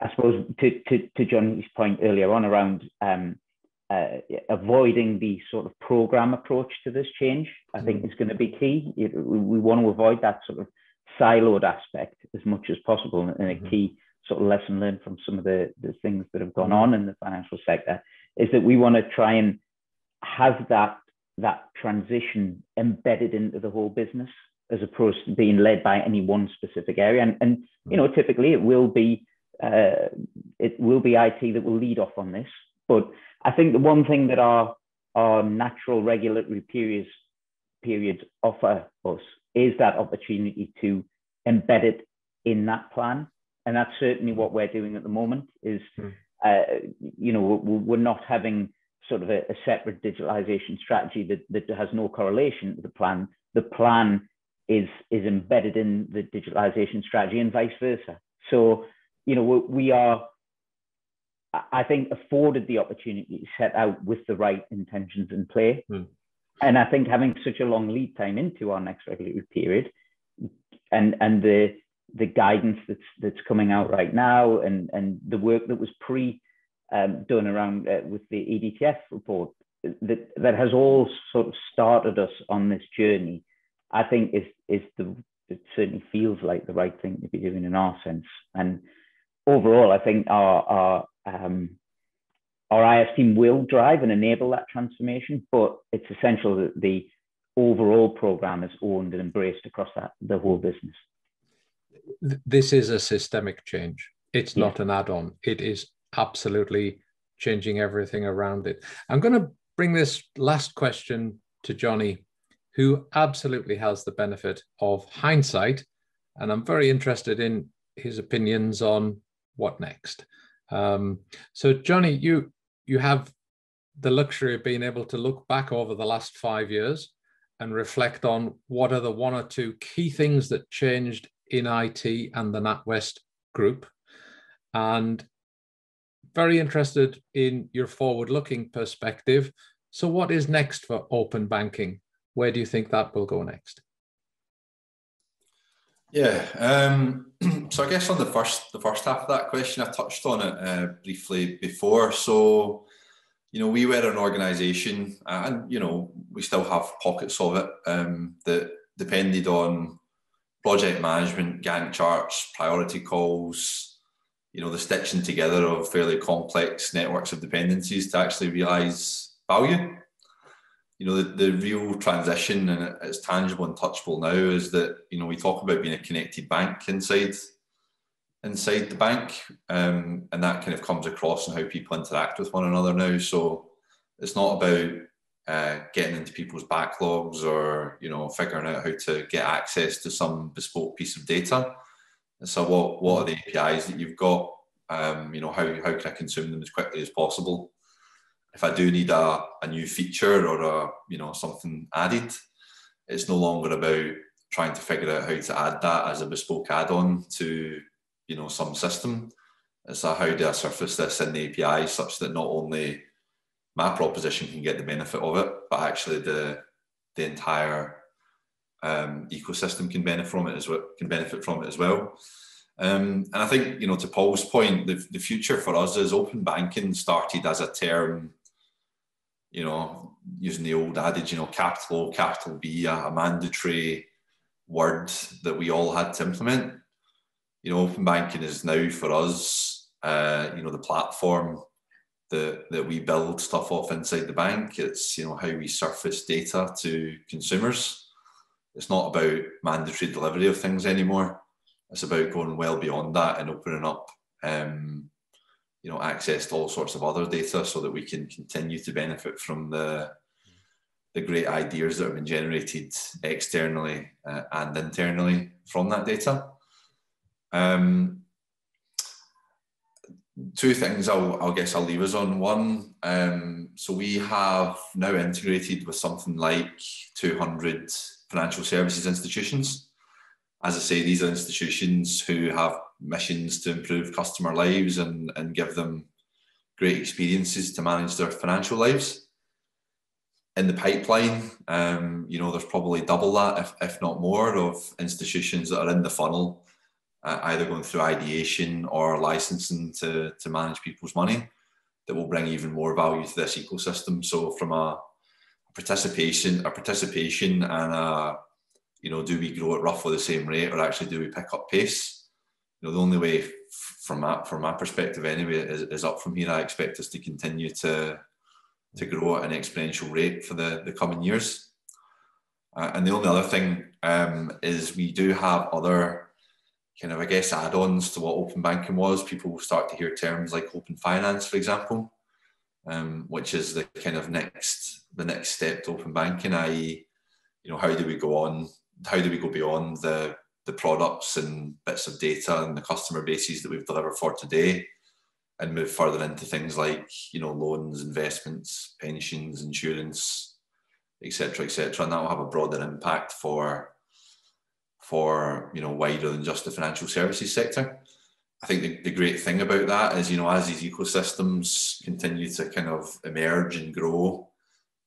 I suppose to, to, to John's point earlier on around um, uh, avoiding the sort of program approach to this change, I think mm. is going to be key. It, we want to avoid that sort of siloed aspect as much as possible, and a mm-hmm. key sort of lesson learned from some of the, the things that have gone mm-hmm. on in the financial sector is that we want to try and have that that transition embedded into the whole business as opposed to being led by any one specific area. And, and you know typically it will be uh, it will be IT that will lead off on this. But I think the one thing that our our natural regulatory periods periods offer us is that opportunity to embed it in that plan and that's certainly what we're doing at the moment. Is mm. uh, you know we're, not having sort of a, a, separate digitalization strategy that, that has no correlation to the plan. The plan is is embedded in the digitalization strategy and vice versa. So you know, we are, I think, afforded the opportunity to set out with the right intentions in play. Mm. And I think having such a long lead time into our next regulatory period and, and the, the guidance that's, that's coming out right now and, and the work that was pre um, done around uh, with the EDTF report that, that has all sort of started us on this journey, I think is, is the, it certainly feels like the right thing to be doing in our sense. And overall, I think our, our, um, our IS team will drive and enable that transformation, but it's essential that the overall program is owned and embraced across that, the whole business. This is a systemic change. It's yeah. not an add-on. It is absolutely changing everything around it. I'm going to bring this last question to Johnny, who absolutely has the benefit of hindsight. And I'm very interested in his opinions on what next. Um, so, Johnny, you you have the luxury of being able to look back over the last five years and reflect on what are the one or two key things that changed in IT and the NatWest group, and very interested in your forward-looking perspective. So, what is next for open banking? Where do you think that will go next? Yeah. Um, so I guess on the first the first half of that question, I touched on it uh, briefly before. So, you know, we were an organisation, and you know, we still have pockets of it um, that depended on project management, Gantt charts, priority calls, you know, the stitching together of fairly complex networks of dependencies to actually realise value you know, the, the real transition and it's tangible and touchable now is that, you know, we talk about being a connected bank inside inside the bank. Um, and that kind of comes across in how people interact with one another now. So it's not about uh, getting into people's backlogs or, you know, figuring out how to get access to some bespoke piece of data. So what, what are the APIs that you've got? Um, you know, how, how can I consume them as quickly as possible? if I do need a, a new feature or a you know something added, it's no longer about trying to figure out how to add that as a bespoke add-on to you know some system. It's a how do I surface this in the API such that not only my proposition can get the benefit of it, but actually the the entire um, ecosystem can benefit from it as well. Can benefit from it as well. Um, and I think you know to Paul's point, the, the future for us is open banking started as a term you know, using the old adage, you know, capital O, capital B, a, a mandatory word that we all had to implement. You know, open banking is now for us, uh, you know, the platform that, that we build stuff off inside the bank. It's, you know, how we surface data to consumers. It's not about mandatory delivery of things anymore. It's about going well beyond that and opening up um, you know access to all sorts of other data so that we can continue to benefit from the the great ideas that have been generated externally uh, and internally from that data. Um, two things I'll, I'll, guess I'll leave us on. One, um, so we have now integrated with something like 200 financial services institutions. As I say, these are institutions who have missions to improve customer lives and, and give them great experiences to manage their financial lives. In the pipeline, um, you know, there's probably double that, if, if not more, of institutions that are in the funnel, uh, either going through ideation or licensing to, to manage people's money that will bring even more value to this ecosystem. So from a participation, a participation and a, you know, do we grow at roughly the same rate or actually do we pick up pace? You know, the only way from my, from my perspective anyway is, is up from here. I expect us to continue to to grow at an exponential rate for the, the coming years. Uh, and the only other thing um, is we do have other kind of, I guess, add-ons to what open banking was. People will start to hear terms like open finance, for example, um, which is the kind of next the next step to open banking, i.e., you know, how do we go on? How do we go beyond the the products and bits of data and the customer bases that we've delivered for today and move further into things like you know loans investments pensions insurance etc etc and that will have a broader impact for for you know wider than just the financial services sector I think the, the great thing about that is, you know, as these ecosystems continue to kind of emerge and grow,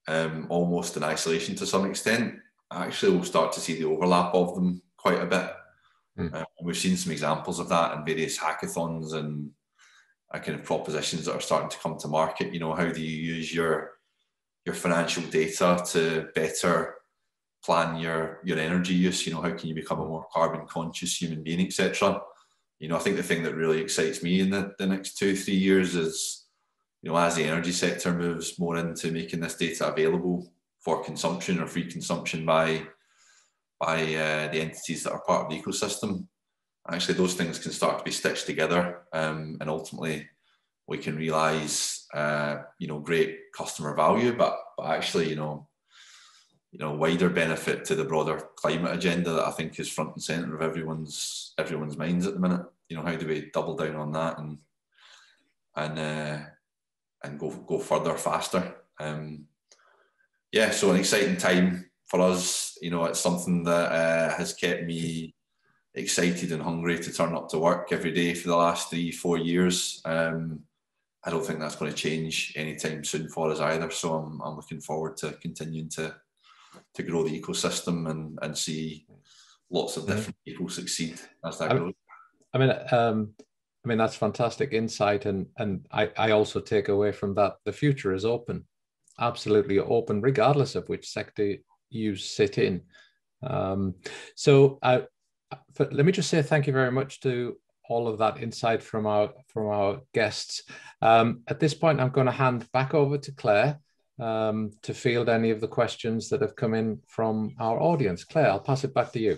um, almost in isolation to some extent, actually we'll start to see the overlap of them quite a bit. Mm. We've seen some examples of that in various hackathons and uh, kind of propositions that are starting to come to market. You know, how do you use your your financial data to better plan your your energy use? You know, how can you become a more carbon conscious human being, etc you know, I think the thing that really excites me in the, the next two, three years is, you know, as the energy sector moves more into making this data available for consumption or free consumption by by uh, the entities that are part of the ecosystem, actually those things can start to be stitched together, um, and ultimately we can realize, uh, you know, great customer value, but but actually, you know, you know, wider benefit to the broader climate agenda that I think is front and center of everyone's everyone's minds at the minute. You know, how do we double down on that and and uh, and go go further faster? Um, yeah, so an exciting time for us. You know, it's something that uh, has kept me excited and hungry to turn up to work every day for the last three, four years. Um, I don't think that's going to change anytime soon for us either. So I'm, I'm looking forward to continuing to to grow the ecosystem and, and see lots of different people succeed as that I, grows. I mean, um, I mean that's fantastic insight, and and I, I also take away from that the future is open, absolutely open, regardless of which sector you sit in. Um, so I, let me just say thank you very much to all of that insight from our from our guests. Um, at this point, I'm going to hand back over to Claire um, to field any of the questions that have come in from our audience. Claire, I'll pass it back to you.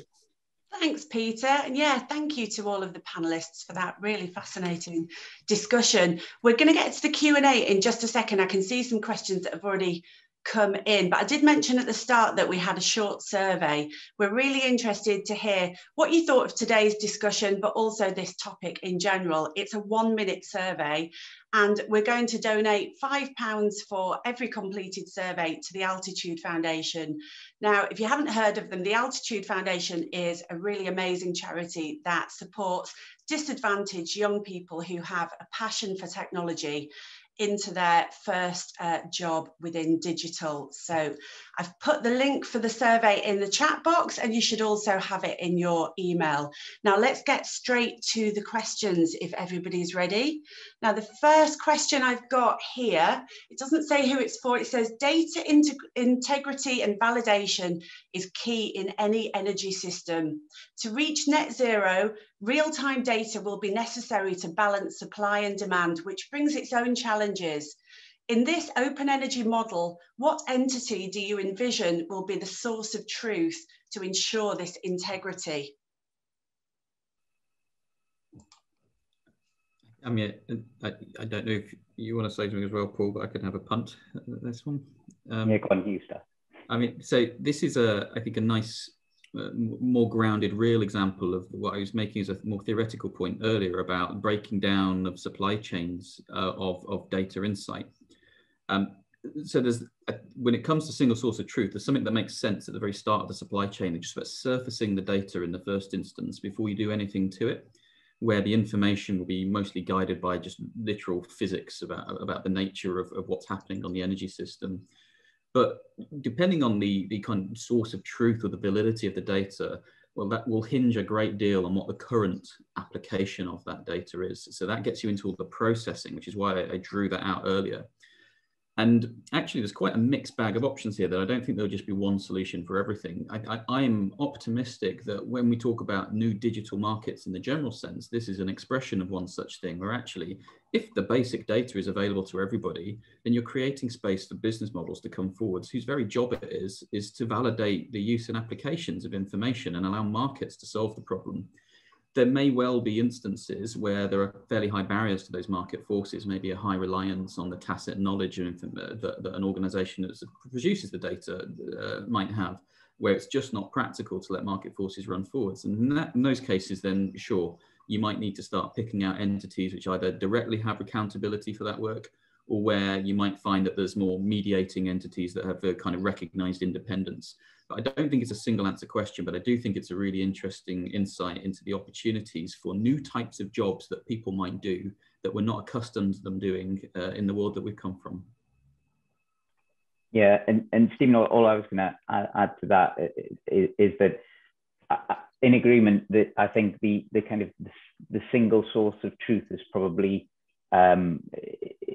Thanks, Peter. And yeah, thank you to all of the panelists for that really fascinating discussion. We're going to get to the Q&A in just a second. I can see some questions that have already come in. But I did mention at the start that we had a short survey. We're really interested to hear what you thought of today's discussion, but also this topic in general. It's a one minute survey and we're going to donate £5 for every completed survey to the Altitude Foundation. Now, if you haven't heard of them, the Altitude Foundation is a really amazing charity that supports disadvantaged young people who have a passion for technology into their first uh, job within digital. So I've put the link for the survey in the chat box and you should also have it in your email. Now let's get straight to the questions if everybody's ready. Now the first question I've got here, it doesn't say who it's for, it says data integrity and validation is key in any energy system. To reach net zero, real-time data will be necessary to balance supply and demand, which brings its own challenges. In this open energy model, what entity do you envision will be the source of truth to ensure this integrity? I mean, I, I don't know if you want to say something as well, Paul, but I could have a punt at this one. Um, yeah, go on, you start. I mean, so this is a, I think, a nice uh, more grounded, real example of what I was making as a more theoretical point earlier about breaking down of supply chains uh, of, of data insight. Um, so there's a, when it comes to single source of truth, there's something that makes sense at the very start of the supply chain. It's just about surfacing the data in the first instance before you do anything to it, where the information will be mostly guided by just literal physics about, about the nature of, of what's happening on the energy system. But depending on the, the kind of source of truth or the validity of the data, well, that will hinge a great deal on what the current application of that data is. So that gets you into all the processing, which is why I, I drew that out earlier. And actually, there's quite a mixed bag of options here that I don't think there'll just be one solution for everything. I, am optimistic that when we talk about new digital markets in the general sense, this is an expression of one such thing, where actually, if the basic data is available to everybody, then you're creating space for business models to come forwards whose very job it is, is to validate the use and applications of information and allow markets to solve the problem there may well be instances where there are fairly high barriers to those market forces, maybe a high reliance on the tacit knowledge uh, that, that an organization that produces the data uh, might have, where it's just not practical to let market forces run forwards. And in, that, in those cases, then sure, you might need to start picking out entities which either directly have accountability for that work or where you might find that there's more mediating entities that have a kind of recognized independence I don't think it's a single answer question, but I do think it's a really interesting insight into the opportunities for new types of jobs that people might do that we're not accustomed to them doing uh, in the world that we've come from. Yeah, and, and Steven, all, all I was going to add, to that is, is that uh, in agreement that I think the the kind of the, the single source of truth is probably um,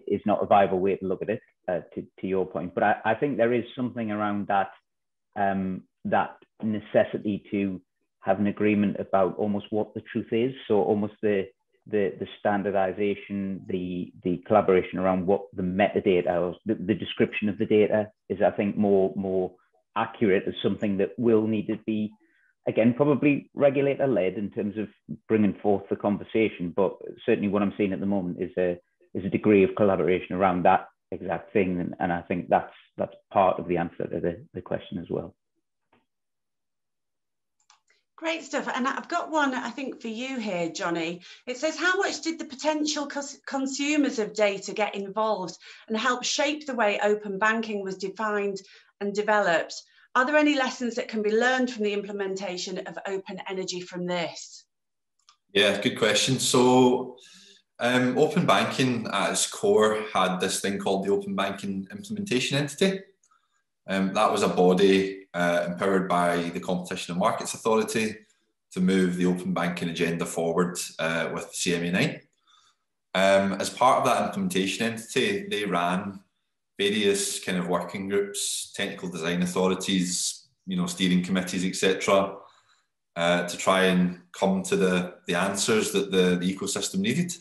is not a viable way to look at it. Uh, to to your point, but I, I think there is something around that um, that necessity to have an agreement about almost what the truth is. So almost the the the standardization, the the collaboration around what the metadata or the, the description of the data is, I think, more more accurate as something that will need to be again, probably regulator led in terms of bringing forth the conversation. But certainly, what I'm seeing at the moment is a is a degree of collaboration around that exact thing, and, and I think that's that's part of the answer to the, the question as well. Great stuff. And I've got one, I think, for you here, Johnny. It says, How much did the potential cons consumers of data get involved and help shape the way open banking was defined and developed? Are there any lessons that can be learned from the implementation of open energy from this? Yeah, good question. So, um, open banking at its core had this thing called the Open Banking Implementation Entity. Um, that was a body uh, empowered by the Competition and Markets Authority to move the open banking agenda forward uh, with the CMA9. Um, as part of that implementation entity, they ran various kind of working groups, technical design authorities, you know, steering committees, etc., uh, to try and come to the, the answers that the, the ecosystem needed.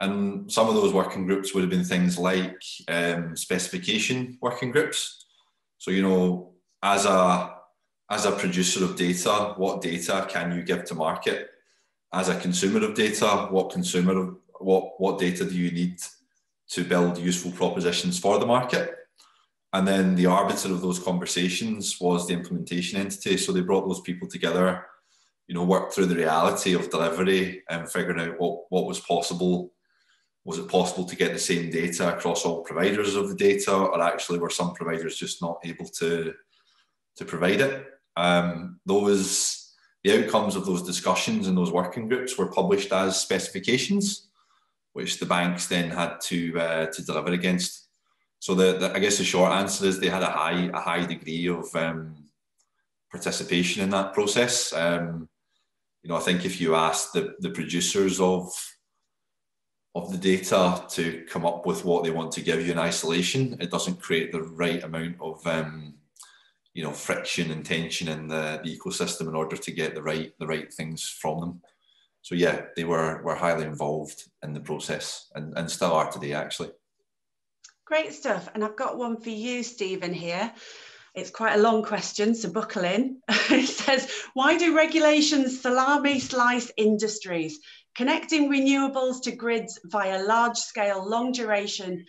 And some of those working groups would have been things like um, specification working groups. So, you know, as a as a producer of data, what data can you give to market? As a consumer of data, what consumer of, what what data do you need to build useful propositions for the market. And then the arbiter of those conversations was the implementation entity. So they brought those people together, you know, worked through the reality of delivery and figuring out what, what was possible. Was it possible to get the same data across all providers of the data, or actually were some providers just not able to, to provide it? Um, those the outcomes of those discussions and those working groups were published as specifications which the banks then had to uh, to deliver against. So the, the, I guess the short answer is they had a high a high degree of um, participation in that process. Um, you know, I think if you ask the, the producers of of the data to come up with what they want to give you in isolation, it doesn't create the right amount of um, you know friction and tension in the, the ecosystem in order to get the right the right things from them so yeah, they were were highly involved in the process and, and still are today actually. Great stuff. And I've got one for you, Steven, here. It's quite a long question, so buckle in. it says, why do regulations salami slice industries? Connecting renewables to grids via large scale, long duration,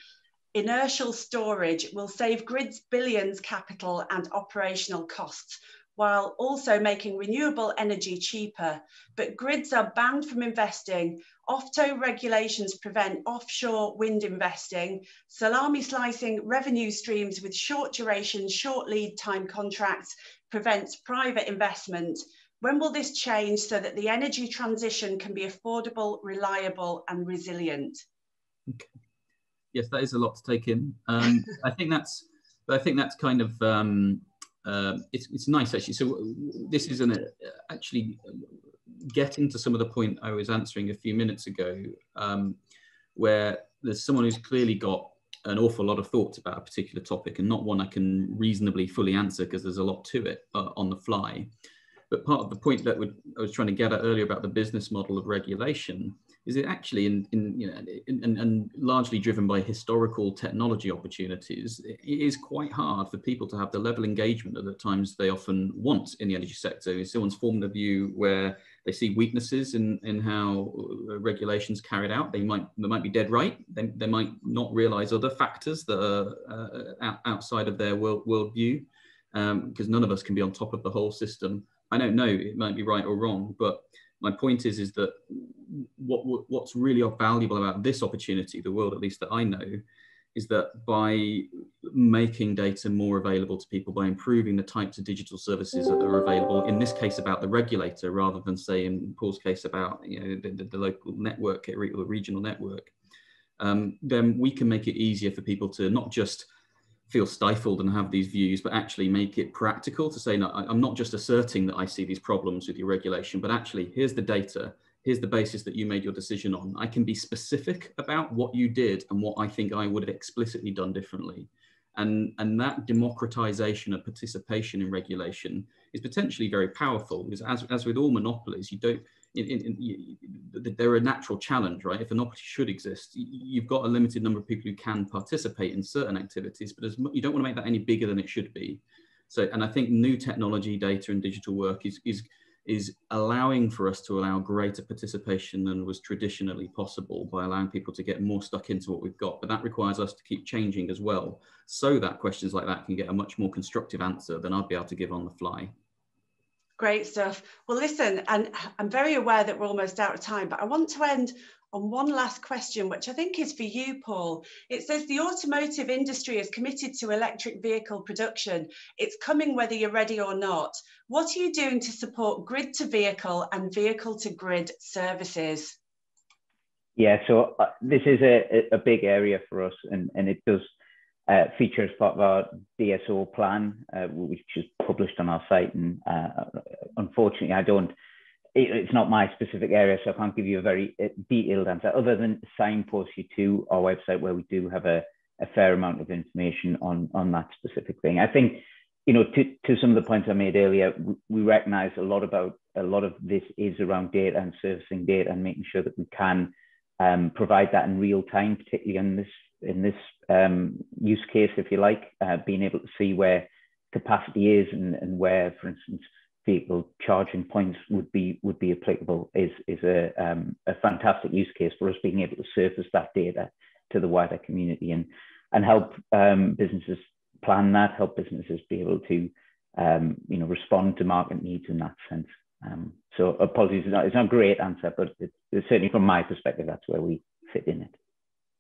inertial storage will save grids billions capital and operational costs while also making renewable energy cheaper. But grids are banned from investing. OFTO regulations prevent offshore wind investing. Salami slicing revenue streams with short duration, short lead time contracts prevents private investment. When will this change so that the energy transition can be affordable, reliable, and resilient? Okay. Yes, that is a lot to take in. Um, I think that's, but I think that's kind of um, um, it's, it's nice actually. So this is an, uh, actually getting to some of the point I was answering a few minutes ago, um, where there's someone who's clearly got an awful lot of thoughts about a particular topic and not one I can reasonably fully answer because there's a lot to it uh, on the fly. But part of the point that I was trying to get at earlier about the business model of regulation is it actually in, in you know in, in, and largely driven by historical technology opportunities it is quite hard for people to have the level engagement that at times they often want in the energy sector. If someone's formed a view where they see weaknesses in, in how uh, regulations carried out they might they might be dead right. They, they might not realize other factors that are uh, outside of their world worldview because um, none of us can be on top of the whole system i don't know it might be right or wrong but my point is is that what what's really valuable about this opportunity, the world at least that I know, is that by making data more available to people, by improving the types of digital services that are available, in this case about the regulator, rather than say in Paul's case about you know, the, the local network or regional network, um, then we can make it easier for people to not just feel stifled and have these views, but actually make it practical to say, no, I'm not just asserting that I see these problems with your regulation, but actually here's the data, here's the basis that you made your decision on. I can be specific about what you did and what I think I would have explicitly done differently. And, and that democratization of participation in regulation is potentially very powerful because as, as with all monopolies, you don't, in, in, in, they're a natural challenge, right? If an opportunity should exist, you've got a limited number of people who can participate in certain activities, but you don't want to make that any bigger than it should be. So, and I think new technology, data, and digital work is is is allowing for us to allow greater participation than was traditionally possible by allowing people to get more stuck into what we've got. But that requires us to keep changing as well, so that questions like that can get a much more constructive answer than I'd be able to give on the fly. Great stuff. Well, listen, and I'm very aware that we're almost out of time, but I want to end on one last question, which I think is for you, Paul. It says the automotive industry is committed to electric vehicle production. It's coming whether you're ready or not. What are you doing to support grid to vehicle and vehicle to grid services? Yeah, so uh, this is a, a big area for us, and, and it does uh, feature as part of our DSO plan, uh, which is published on our site. And uh, unfortunately, I don't, it, it's not my specific area, so I can't give you a very uh, detailed answer other than signpost you to our website where we do have a, a fair amount of information on, on that specific thing. I think, you know, to, to some of the points I made earlier, we, we recognize a lot about, a lot of this is around data and servicing data and making sure that we can um, provide that in real time, particularly in this in this um, use case, if you like, uh, being able to see where capacity is and, and where, for instance, vehicle charging points would be would be applicable is is a um, a fantastic use case for us being able to surface that data to the wider community and and help um, businesses plan that, help businesses be able to um, you know respond to market needs in that sense. Um, so apologies, it's not, it's not a great answer, but it, certainly from my perspective, that's where we fit in it.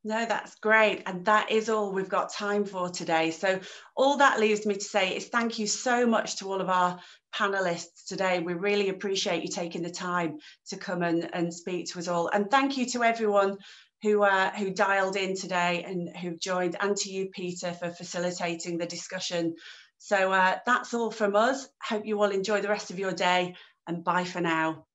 No, that's great. And that is all we've got time for today. So, all that leaves me to say is thank you so much to all of our panelists today. We really appreciate you taking the time to come and, and speak to us all. And thank you to everyone who, uh, who dialed in today and who joined, and to you, Peter, for facilitating the discussion. So, uh, that's all from us. Hope you all enjoy the rest of your day and bye for now.